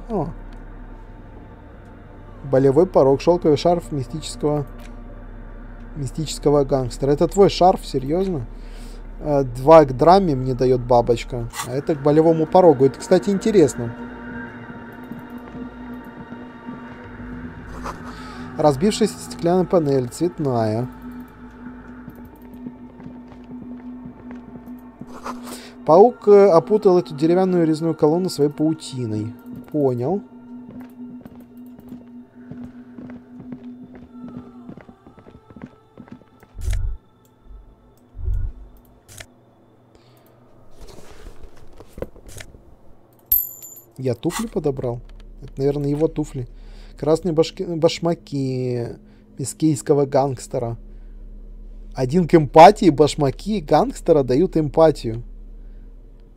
О. Болевой порог, шелковый шарф мистического мистического гангстера. Это твой шарф, серьезно? Э, два к драме мне дает бабочка, а это к болевому порогу. Это, кстати, интересно. Разбившаяся стеклянная панель, цветная. Паук э, опутал эту деревянную резную колонну своей паутиной. Понял. Я туфли подобрал? Это, наверное, его туфли. Красные башки, башмаки мискейского гангстера. Один к эмпатии, башмаки гангстера дают эмпатию.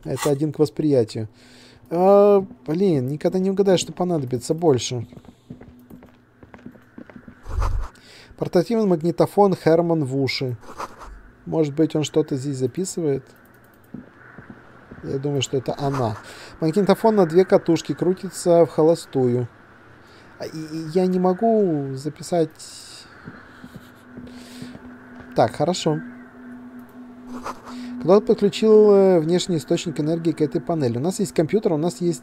Это один к восприятию. А, блин, никогда не угадаешь, что понадобится больше. Портативный магнитофон Херман в уши. Может быть, он что-то здесь записывает? Я думаю, что это она. Магнитофон на две катушки крутится в холостую. А, я не могу записать... Так, хорошо. Кто-то подключил э, внешний источник энергии к этой панели. У нас есть компьютер, у нас есть...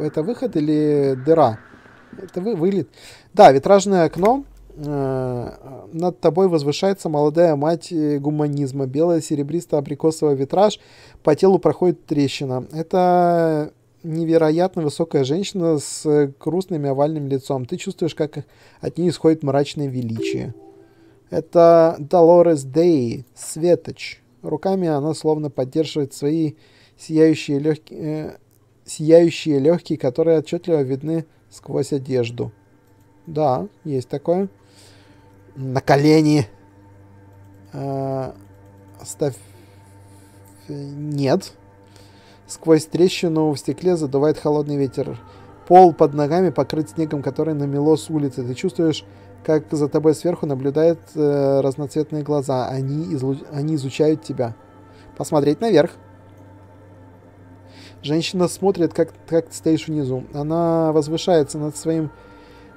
Это выход или дыра? Это вы, вылет. Да, витражное окно. Э, над тобой возвышается молодая мать э, гуманизма. Белая серебристо-абрикосовый витраж. По телу проходит трещина. Это невероятно высокая женщина с грустным овальным лицом. Ты чувствуешь, как от нее исходит мрачное величие. Это Долорес Дей, Светоч. Руками она словно поддерживает свои сияющие легкие, э, сияющие легкие, которые отчетливо видны сквозь одежду. Да, есть такое. На колени. Э, ставь... Нет. Сквозь трещину в стекле задувает холодный ветер. Пол под ногами покрыт снегом, который намело с улицы. Ты чувствуешь как за тобой сверху наблюдают э, разноцветные глаза. Они, излу... они изучают тебя. Посмотреть наверх. Женщина смотрит, как, как ты стоишь внизу. Она возвышается над своим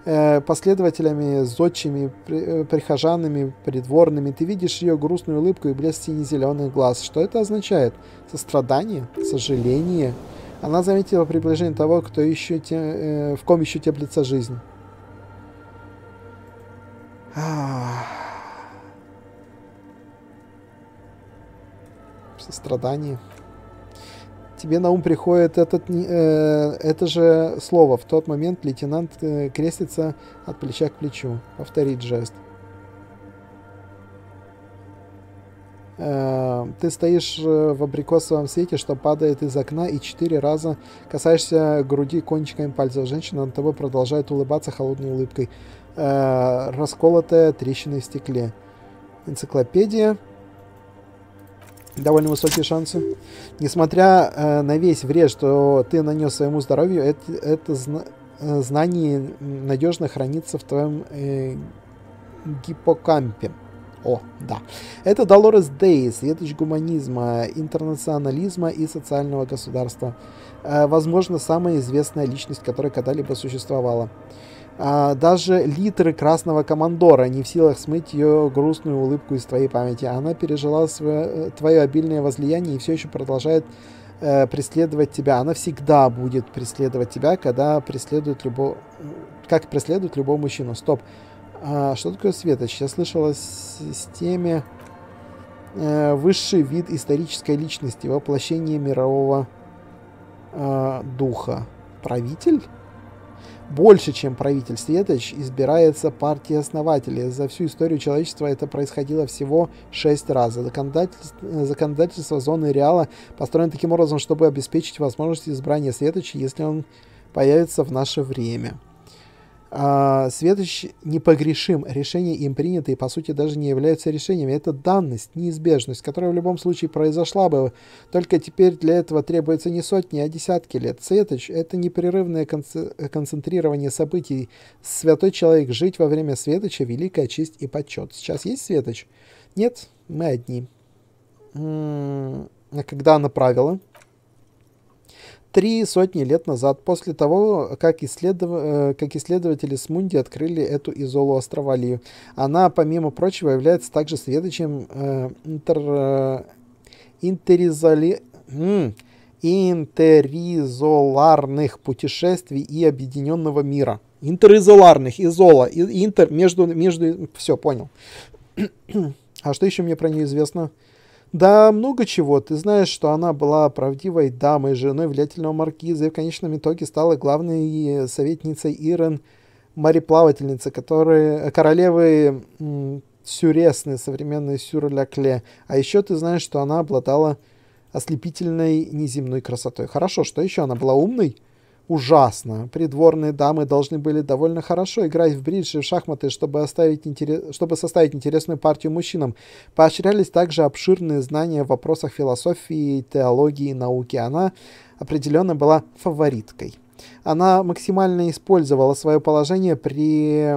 э, последователями, зодчими, при, э, прихожанами, придворными. Ты видишь ее грустную улыбку и блеск сине-зеленых глаз. Что это означает? Сострадание? Сожаление? Она заметила приближение того, кто еще те, э, в ком еще теплится жизнь. Сострадание. Тебе на ум приходит этот, э, это же слово. В тот момент лейтенант э, крестится от плеча к плечу. Повторить жест. Э, ты стоишь э, в абрикосовом свете, что падает из окна, и четыре раза касаешься груди кончиками пальцев. Женщина над тобой продолжает улыбаться холодной улыбкой. Э, расколотая трещина в стекле. Энциклопедия. Довольно высокие шансы. Несмотря э, на весь вред, что ты нанес своему здоровью, это, это зна знание надежно хранится в твоем э, гиппокампе. О, да. Это Долорес Дей, светоч гуманизма, интернационализма и социального государства. Э, возможно, самая известная личность, которая когда-либо существовала. Э, даже литры Красного Командора не в силах смыть ее грустную улыбку из твоей памяти. Она пережила свое, э, твое обильное возлияние и все еще продолжает э, преследовать тебя. Она всегда будет преследовать тебя, когда преследует любого... Как преследует любого мужчину. Стоп. А, что такое светоч? Я слышал о системе э, высший вид исторической личности, воплощение мирового э, духа. Правитель? Больше, чем правитель Светоч, избирается партия основателей. За всю историю человечества это происходило всего шесть раз. Законодательство, законодательство зоны Реала построено таким образом, чтобы обеспечить возможность избрания Светоча, если он появится в наше время. А, Светоч непогрешим. Решения им приняты и, по сути, даже не являются решениями. Это данность, неизбежность, которая в любом случае произошла бы. Только теперь для этого требуется не сотни, а десятки лет. Светоч — это непрерывное концентрирование событий. Святой человек жить во время Светоча — великая честь и почет. Сейчас есть Светоч? Нет, мы одни. А когда она правила? Три сотни лет назад, после того, как, исследов... Э, как исследователи Смунди открыли эту изолу Островалию. Она, помимо прочего, является также следующим э, интер... Э, интеризоларных путешествий и объединенного мира. Интеризоларных, изола, интер, между, между, все, понял. а что еще мне про нее известно? Да, много чего. Ты знаешь, что она была правдивой дамой, женой влиятельного маркиза и в конечном итоге стала главной советницей Ирен, мореплавательницы, которые, королевы м, Сюресны, современной Сюр-Ля-Кле. А еще ты знаешь, что она обладала ослепительной неземной красотой. Хорошо, что еще? Она была умной? Ужасно. Придворные дамы должны были довольно хорошо играть в бридж и в шахматы, чтобы, оставить интерес... чтобы составить интересную партию мужчинам. Поощрялись также обширные знания в вопросах философии, теологии науки. Она определенно была фавориткой. Она максимально использовала свое положение при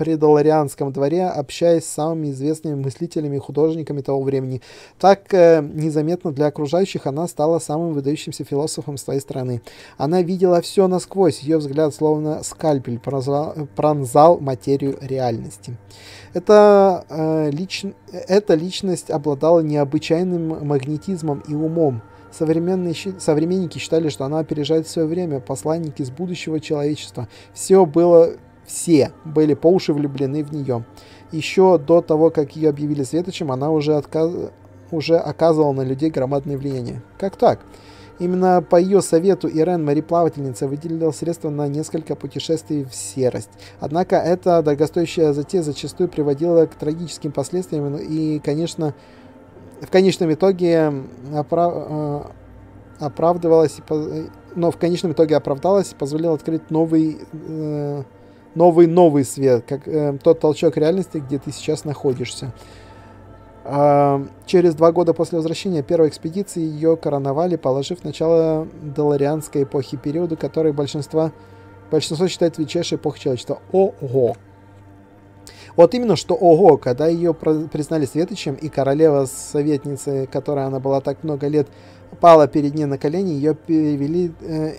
при Доларианском дворе, общаясь с самыми известными мыслителями и художниками того времени. Так э, незаметно для окружающих она стала самым выдающимся философом своей страны. Она видела все насквозь, ее взгляд словно скальпель пронзал, пронзал материю реальности. Это, э, лич... Эта личность обладала необычайным магнетизмом и умом. Современные современники считали, что она опережает свое время, посланник из будущего человечества. Все было все были по уши влюблены в нее. Еще до того, как ее объявили светочем, она уже, отказ... уже оказывала на людей громадное влияние. Как так? Именно по ее совету Ирен, мореплавательница, выделила средства на несколько путешествий в серость. Однако эта дорогостоящая затея зачастую приводила к трагическим последствиям и, конечно, в конечном итоге оправ... Э, оправдывалась, но в конечном итоге оправдалась и позволила открыть новый э, новый-новый свет, как э, тот толчок реальности, где ты сейчас находишься. Э, через два года после возвращения первой экспедиции ее короновали, положив начало Доларианской эпохи, периоду, который большинство, большинство считает величайшей эпохой человечества. Ого! Вот именно что ого, когда ее признали светочем, и королева советницы, которой она была так много лет, пала перед ней на колени, ее перевели э,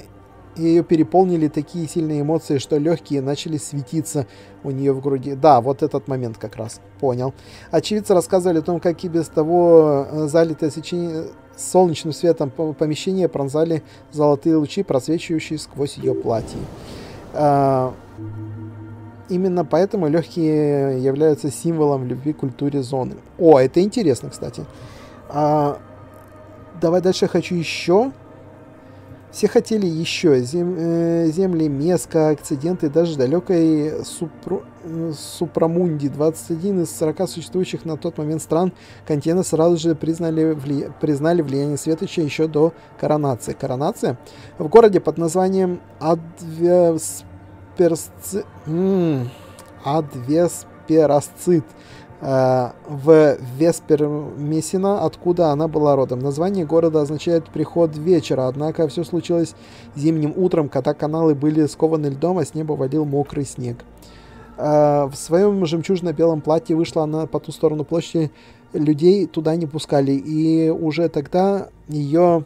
ее переполнили такие сильные эмоции, что легкие начали светиться у нее в груди. Да, вот этот момент как раз. Понял. Очевидцы рассказывали о том, как и без того э, залитое свечение солнечным светом помещение пронзали золотые лучи, просвечивающие сквозь ее платье. А, именно поэтому легкие являются символом любви к культуре зоны. О, это интересно, кстати. А, давай дальше хочу еще все хотели еще зем, э, земли Меска, акциденты, даже далекой Супру, э, Супрамунди. 21 из 40 существующих на тот момент стран континента сразу же признали, вли, признали влияние Светоча еще до коронации. Коронация в городе под названием Адвесперсцит. Адвесперасцит Э, в Веспермесина, откуда она была родом. Название города означает «приход вечера», однако все случилось зимним утром, когда каналы были скованы льдом, а с неба валил мокрый снег. Э, в своем жемчужно-белом платье вышла она по ту сторону площади, людей туда не пускали, и уже тогда ее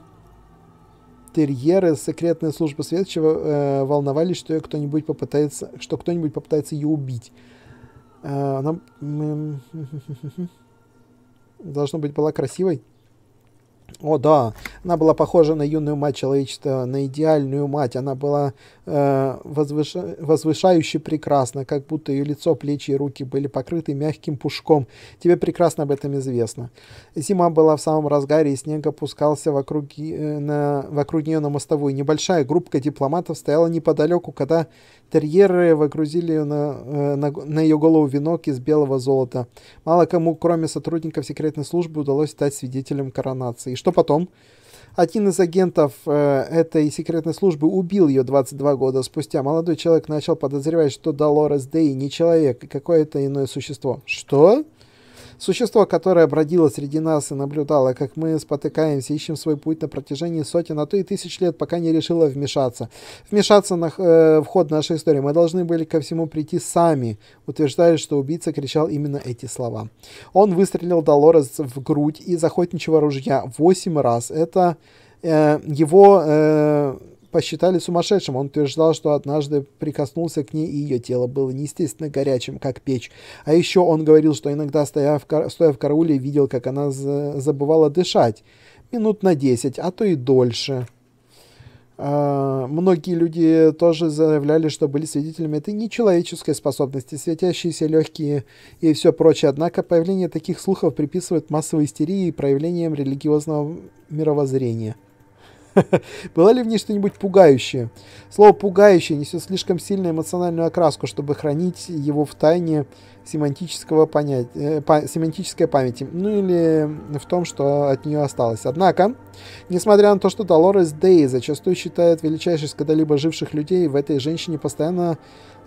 терьеры секретной службы Светочева э, волновались, что кто-нибудь попытается, что кто-нибудь попытается ее убить. Э, она должно быть была красивой. О, да, она была похожа на юную мать человечества, на идеальную мать. Она была э, возвыша... возвышающе прекрасна, как будто ее лицо, плечи и руки были покрыты мягким пушком. Тебе прекрасно об этом известно. Зима была в самом разгаре, и снег опускался вокруг, э, на... вокруг нее на мостовую. Небольшая группка дипломатов стояла неподалеку, когда терьеры выгрузили на, э, на, на ее голову венок из белого золота. Мало кому, кроме сотрудников секретной службы, удалось стать свидетелем коронации. И что потом? Один из агентов э, этой секретной службы убил ее 22 года спустя. Молодой человек начал подозревать, что Долорес Дэй не человек, а какое-то иное существо. Что? Существо, которое бродило среди нас и наблюдало, как мы спотыкаемся, ищем свой путь на протяжении сотен, а то и тысяч лет, пока не решило вмешаться. Вмешаться на, э, в ход нашей истории. Мы должны были ко всему прийти сами, утверждая, что убийца кричал именно эти слова. Он выстрелил Долорес в грудь из охотничьего ружья восемь раз. Это э, его... Э, посчитали сумасшедшим. Он утверждал, что однажды прикоснулся к ней, и ее тело было неестественно горячим, как печь. А еще он говорил, что иногда, стоя в, кар... стоя в карауле, видел, как она забывала дышать. Минут на 10, а то и дольше. Uh, многие люди тоже заявляли, что были свидетелями этой нечеловеческой способности, светящиеся легкие и все прочее. Однако появление таких слухов приписывают массовой истерии и проявлениям религиозного мировоззрения. Было ли в ней что-нибудь пугающее? Слово «пугающее» несет слишком сильную эмоциональную окраску, чтобы хранить его в тайне семантического понятия, э, семантической памяти, ну или в том, что от нее осталось. Однако, несмотря на то, что Долорес Дэй зачастую считает величайшей из когда-либо живших людей, в этой женщине, постоянно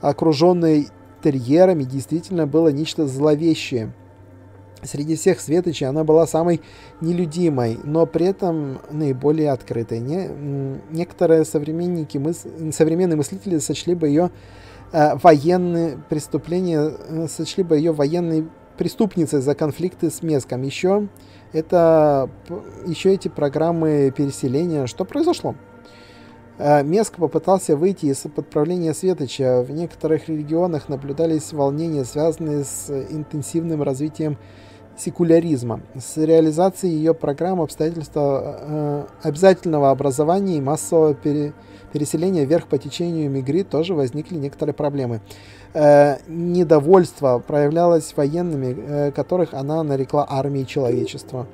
окруженной терьерами, действительно было нечто зловещее – Среди всех светочей она была самой нелюдимой, но при этом наиболее открытой. Не, некоторые современники, мыс, современные мыслители сочли бы ее э, военные преступления, э, сочли бы ее военной преступницей за конфликты с Меском. Еще это еще эти программы переселения. Что произошло? Э, Меск попытался выйти из-под правления Светоча. В некоторых регионах наблюдались волнения, связанные с интенсивным развитием секуляризма. С реализацией ее программ обстоятельства э, обязательного образования и массового пере, переселения вверх по течению Мигри тоже возникли некоторые проблемы. Э, недовольство проявлялось военными, э, которых она нарекла армией человечества.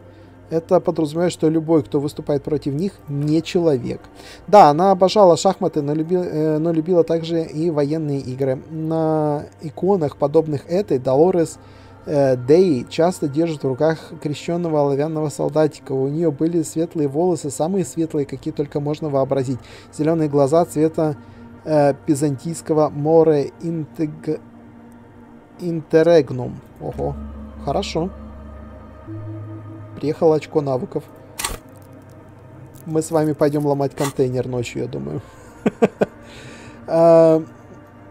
Это подразумевает, что любой, кто выступает против них, не человек. Да, она обожала шахматы, но любила, э, но любила также и военные игры. На иконах, подобных этой, Долорес Дэй часто держит в руках крещенного оловянного солдатика. У нее были светлые волосы, самые светлые, какие только можно вообразить. Зеленые глаза цвета э, пизантийского море интег... интерегнум. Ого, хорошо. Приехал очко навыков. Мы с вами пойдем ломать контейнер ночью, я думаю.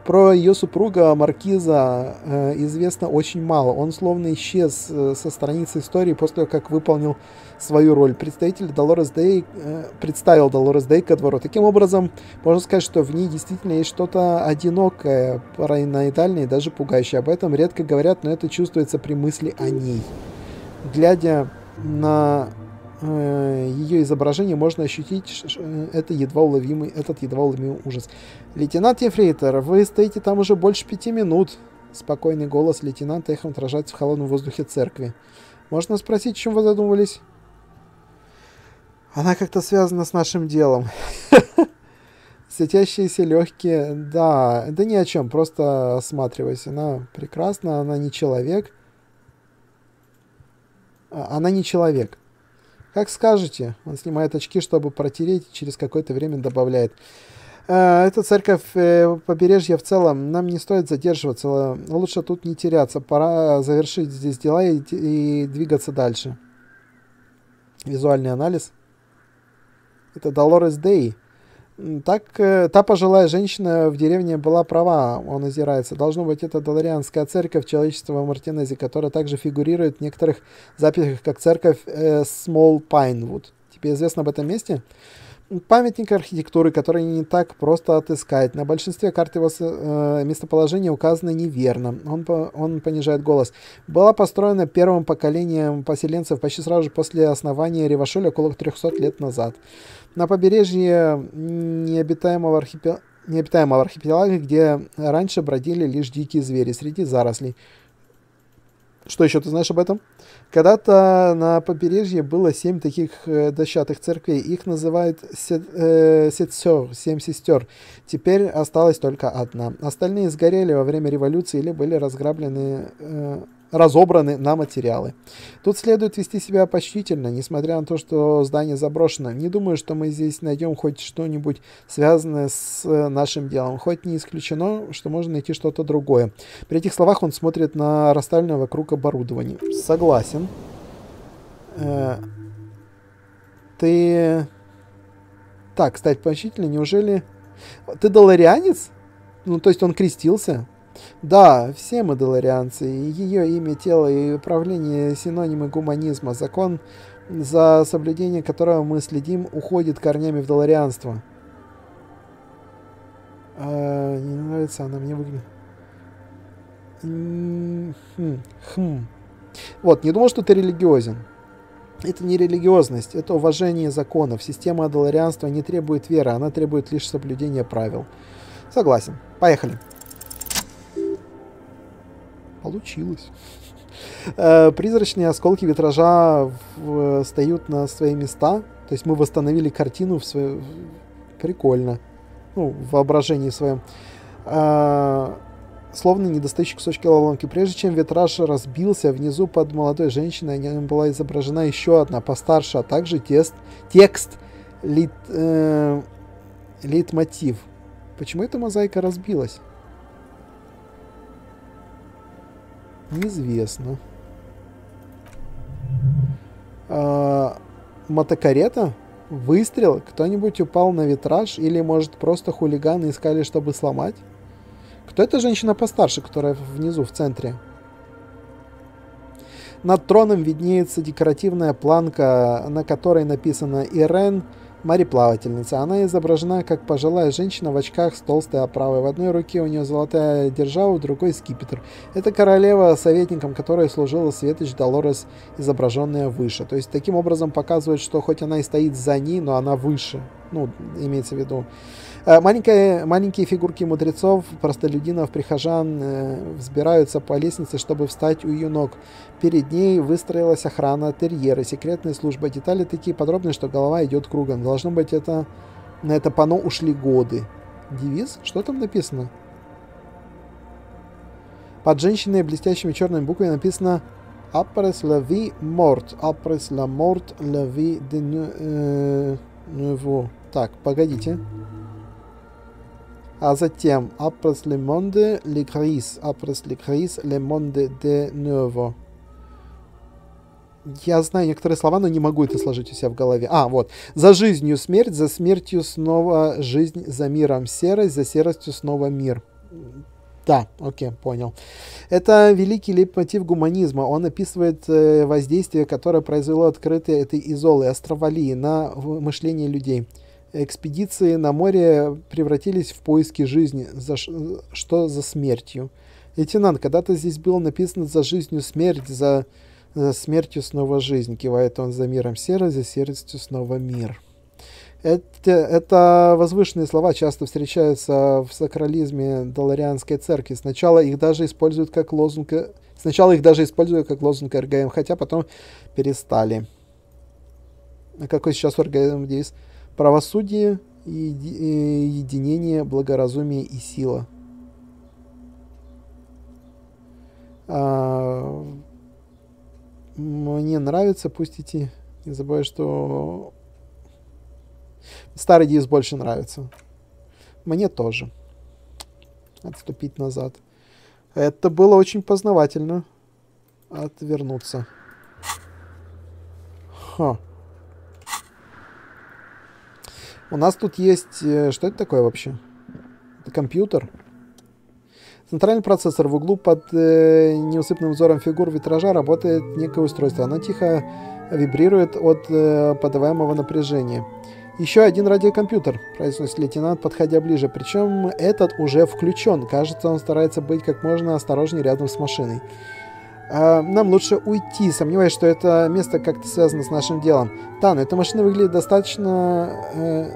Про ее супруга Маркиза э, известно очень мало. Он словно исчез э, со страницы истории после того, как выполнил свою роль. Представитель Долорес Дэй э, представил Долорес Дэй ко двору. Таким образом, можно сказать, что в ней действительно есть что-то одинокое, параноидальное и даже пугающее. Об этом редко говорят, но это чувствуется при мысли о ней. Глядя на ее изображения можно ощутить э, это едва уловимый, этот едва уловимый ужас. «Лейтенант Ефрейтор, вы стоите там уже больше пяти минут!» Спокойный голос лейтенанта эхом отражается в холодном воздухе церкви. «Можно спросить, чем вы задумывались?» Она как-то связана с нашим делом. Светящиеся легкие, да, да ни о чем, просто осматривайся. Она прекрасна, она не человек. А, она не человек. Как скажете. Он снимает очки, чтобы протереть, через какое-то время добавляет. «Э, это церковь э, побережья в целом. Нам не стоит задерживаться. Лучше тут не теряться. Пора завершить здесь дела и, и двигаться дальше. Визуальный анализ. Это Долорес Дей. Так, э, та пожилая женщина в деревне была права, он озирается. Должно быть, это Доларианская церковь человечества Мартинези, которая также фигурирует в некоторых записях, как церковь э, Small Pinewood. Тебе известно об этом месте? Памятник архитектуры, который не так просто отыскать. На большинстве карт его э, местоположение указано неверно. Он, он понижает голос. Была построена первым поколением поселенцев почти сразу же после основания Ревашоля около 300 лет назад на побережье необитаемого, архипел... необитаемого архипелага, где раньше бродили лишь дикие звери среди зарослей. Что еще ты знаешь об этом? Когда-то на побережье было семь таких э, дощатых церквей. Их называют сет, э, сетсер, семь сестер. Теперь осталась только одна. Остальные сгорели во время революции или были разграблены э, разобраны на материалы. Тут следует вести себя почтительно, несмотря на то, что здание заброшено. Не думаю, что мы здесь найдем хоть что-нибудь связанное с э, нашим делом. Хоть не исключено, что можно найти что-то другое. При этих словах он смотрит на расставленное вокруг оборудование. Согласен. Э, ты... Так, кстати, почтительно, неужели... Ты доларианец? Ну, то есть он крестился? Да, все мы доларианцы, и ее имя, тело и управление синонимы гуманизма. Закон, за соблюдение которого мы следим, уходит корнями в доларианство. А, не нравится она мне выглядит. Хм, хм. Вот, не думал, что ты религиозен. Это не религиозность, это уважение законов. Система доларианства не требует веры, она требует лишь соблюдения правил. Согласен. Поехали. Получилось. Э, призрачные осколки витража встают на свои места. То есть мы восстановили картину в свое... Прикольно. Ну, в воображении своем. А, словно недостающие кусочки лоломки. Прежде чем витраж разбился, внизу под молодой женщиной была изображена еще одна, постарше, а также тест, текст, лит, э, лейтмотив. Почему эта мозаика разбилась? Неизвестно. А, мотокарета? Выстрел? Кто-нибудь упал на витраж? Или, может, просто хулиганы искали, чтобы сломать? Кто эта женщина постарше, которая внизу, в центре? Над троном виднеется декоративная планка, на которой написано «Ирен Мари-плавательница. Она изображена как пожилая женщина в очках с толстой оправой. В одной руке у нее золотая держава, в другой скипетр. Это королева, советником которой служила Светоч Долорес, изображенная выше. То есть таким образом показывает, что хоть она и стоит за ней, но она выше. Ну, имеется в виду. Э, маленькие, маленькие фигурки мудрецов, простолюдинов, прихожан э, взбираются по лестнице, чтобы встать у ее ног. Перед ней выстроилась охрана терьера, секретная служба. Детали такие подробные, что голова идет кругом. Должно быть, это на это пано ушли годы. Девиз? Что там написано? Под женщиной блестящими черными буквами написано «Après la vie morte, après la mort, la vie de euh, nouveau». Так, погодите а затем après le monde, le gris, après le gris, le monde de nouveau. Я знаю некоторые слова, но не могу это сложить у себя в голове. А, вот. За жизнью смерть, за смертью снова жизнь, за миром серость, за серостью снова мир. Да, окей, понял. Это великий лейтмотив гуманизма. Он описывает э, воздействие, которое произвело открытие этой изолы, астровалии на мышление людей экспедиции на море превратились в поиски жизни. За что за смертью? Лейтенант, когда-то здесь было написано за жизнью смерть, за За смертью снова жизнь. Кивает он за миром серый, за серостью снова мир. Это, это возвышенные слова часто встречаются в сакрализме Доларианской церкви. Сначала их даже используют как лозунг... Сначала их даже используют как лозунг РГМ, хотя потом перестали. А какой сейчас РГМ девиз? Правосудие, еди... единение, благоразумие и сила. А... Мне нравится, пусть идти. Не забывай, что Старый диск больше нравится. Мне тоже. Отступить назад. Это было очень познавательно. Отвернуться. Ха. У нас тут есть... Э, что это такое вообще? Это компьютер. Центральный процессор в углу под э, неусыпным взором фигур витража работает некое устройство. Оно тихо вибрирует от э, подаваемого напряжения. «Еще один радиокомпьютер», — произносит лейтенант, подходя ближе. Причем этот уже включен. Кажется, он старается быть как можно осторожнее рядом с машиной. А, нам лучше уйти. Сомневаюсь, что это место как-то связано с нашим делом. Да, но эта машина выглядит достаточно э,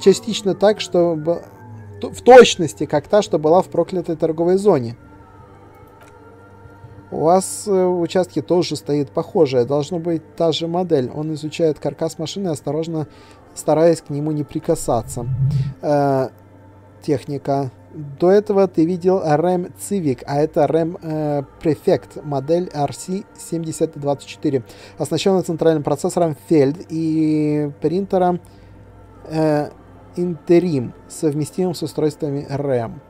частично так, чтобы в точности, как та, что была в проклятой торговой зоне. У вас э, в участке тоже стоит похожая. Должно быть та же модель. Он изучает каркас машины, осторожно стараясь к нему не прикасаться. Э, техника. До этого ты видел RAM Civic, а это RAM э, Prefect, модель RC7024, оснащенная центральным процессором Feld и принтером э, Interim, совместимым с устройствами RAM.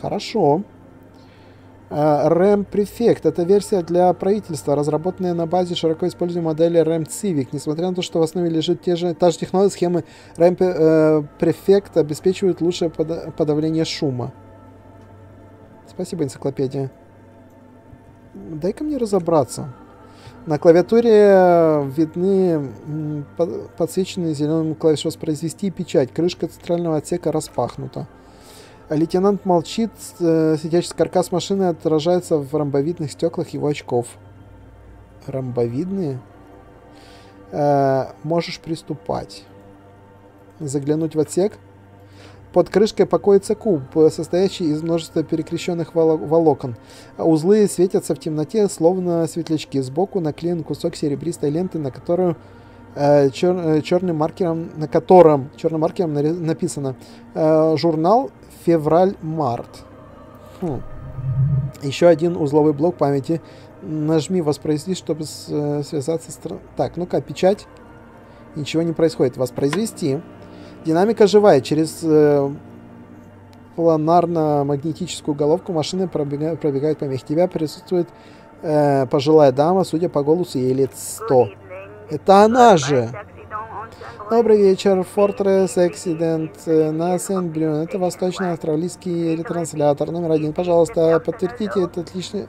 Хорошо. RAM Prefect — это версия для правительства, разработанная на базе широко используемой модели RAM Civic. Несмотря на то, что в основе лежит те же, та же технология, схемы RAM э, Prefect обеспечивают лучшее под, подавление шума. Спасибо, энциклопедия. Дай-ка мне разобраться. На клавиатуре видны подсвеченные зеленым клавиш воспроизвести печать. Крышка центрального отсека распахнута. Лейтенант молчит, э, сидящий каркас машины отражается в ромбовидных стеклах его очков. Ромбовидные? Э, можешь приступать. Заглянуть в отсек? Под крышкой покоится куб, состоящий из множества перекрещенных волокон. Узлы светятся в темноте, словно светлячки. Сбоку наклеен кусок серебристой ленты, на которую чер, э, черным маркером, на котором черным маркером написано э, журнал февраль-март. Хм. Еще один узловой блок памяти. Нажми воспроизвести, чтобы э, связаться с... Так, ну-ка, печать. Ничего не происходит. Воспроизвести. Динамика живая. Через э, планарно-магнетическую головку машины пробегает помехи. Тебя присутствует э, пожилая дама, судя по голосу, ей лет 100. Это она же! Добрый вечер, Fortress Accident на Сент-Брюн. Это восточно-австралийский ретранслятор номер один. Пожалуйста, подтвердите этот личный,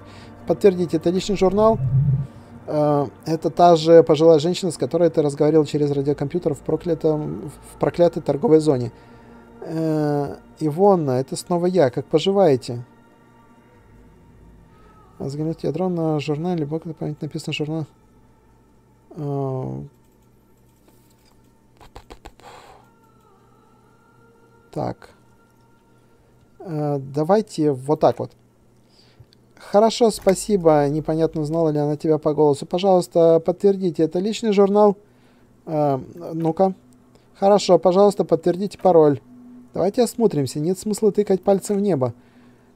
подтвердите, это личный журнал. Э, это та же пожилая женщина, с которой ты разговаривал через радиокомпьютер в, проклятом, в проклятой торговой зоне. Э, Ивонна, это снова я. Как поживаете? Взглянуть ядро на журнал, либо когда память написано журнал. Э, Так. Э, давайте вот так вот. Хорошо, спасибо. Непонятно, знала ли она тебя по голосу. Пожалуйста, подтвердите. Это личный журнал? Э, ну-ка. Хорошо, пожалуйста, подтвердите пароль. Давайте осмотримся. Нет смысла тыкать пальцем в небо.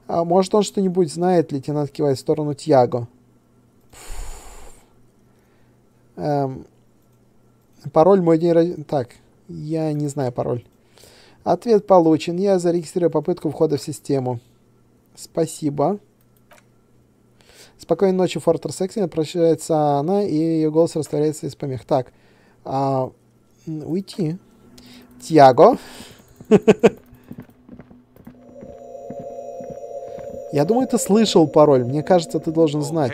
А может, он что-нибудь знает, лейтенант кивает в сторону Тьяго. Эм, пароль мой день рождения... Так, я не знаю пароль. Ответ получен. Я зарегистрирую попытку входа в систему. Спасибо. Спокойной ночи, Фортер Сексин. Прощается она, и ее голос растворяется из помех. Так. А, уйти. Тьяго. Я думаю, ты слышал пароль. Мне кажется, ты должен знать.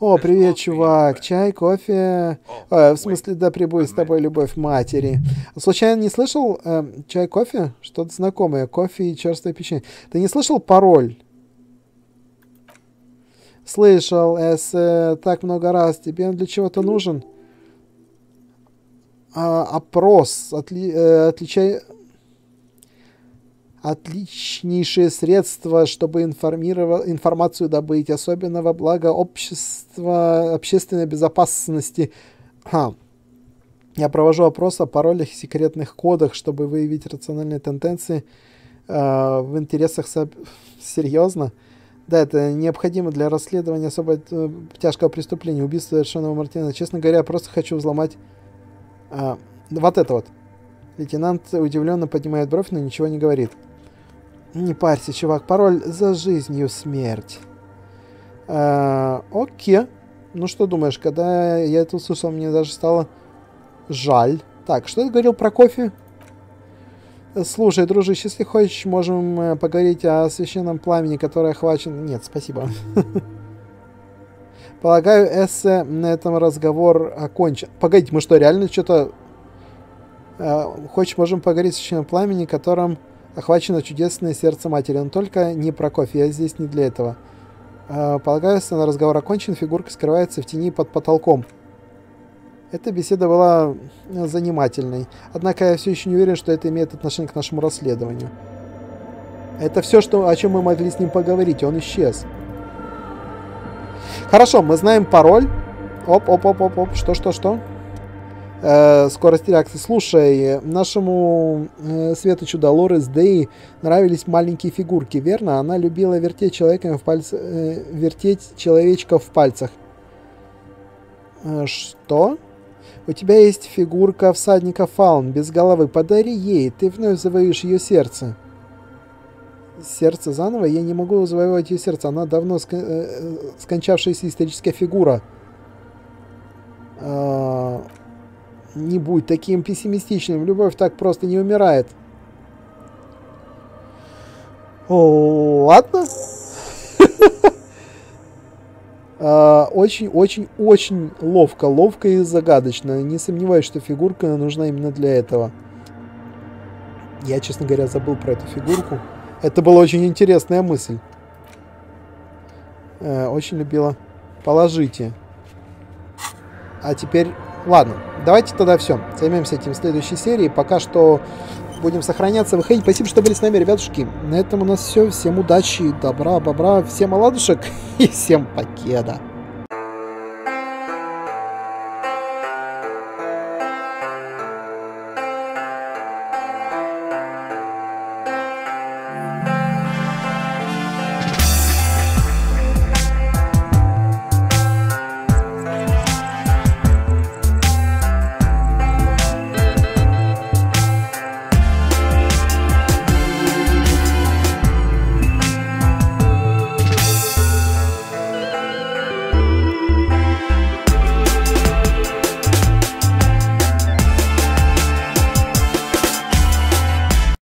О, привет, чувак. Чай, кофе? Э, в смысле, да прибудет с тобой любовь матери. Случайно не слышал э, чай, кофе? Что-то знакомое. Кофе и черствое печенье. Ты не слышал пароль? Слышал, С, э, так много раз. Тебе он для чего-то нужен? А, опрос. Отли, э, отличай... Отличнейшее средство, чтобы информацию добыть, особенно во благо общества, общественной безопасности. Ха. Я провожу опрос о паролях и секретных кодах, чтобы выявить рациональные тенденции э, в интересах... Со... Серьезно? Да, это необходимо для расследования особо э, тяжкого преступления, убийства совершенного Мартина. Честно говоря, я просто хочу взломать э, вот это вот. Лейтенант удивленно поднимает бровь, но ничего не говорит. Не парься, чувак, пароль за жизнью смерть. Э, окей. Ну что думаешь, когда я это услышал, мне даже стало жаль. Так, что ты говорил про кофе? Слушай, дружище, если хочешь, можем э, поговорить о священном пламени, которое охвачено... Нет, спасибо. Полагаю, эссе на этом разговор окончен. Погодите, мы что, реально что-то... Э, хочешь, можем поговорить о священном пламени, которым охвачено чудесное сердце матери. Но только не про кофе, я здесь не для этого. Э, полагаю, на разговор окончен, фигурка скрывается в тени под потолком. Эта беседа была занимательной, однако я все еще не уверен, что это имеет отношение к нашему расследованию. Это все, что, о чем мы могли с ним поговорить, он исчез. Хорошо, мы знаем пароль. Оп, оп, Э, скорость реакции. Слушай, нашему э, Светочу Долорес Дэй нравились маленькие фигурки, верно? Она любила вертеть человеками в пальцах, э, вертеть человечка в пальцах. Э, что? У тебя есть фигурка всадника Фаун без головы. Подари ей, ты вновь завоюешь ее сердце. Сердце заново? Я не могу завоевать ее сердце. Она давно ска э, скончавшаяся историческая фигура. А не будь таким пессимистичным. Любовь так просто не умирает. О, ладно. Очень-очень-очень а, ловко, ловко и загадочно. Не сомневаюсь, что фигурка нужна именно для этого. Я, честно говоря, забыл про эту фигурку. Это была очень интересная мысль. Э, очень любила. Положите. А теперь... Ладно, давайте тогда все. Займемся этим в следующей серии. Пока что будем сохраняться, выходить. Спасибо, что были с нами, ребятушки. На этом у нас все. Всем удачи, добра, бобра, всем оладушек и всем покеда.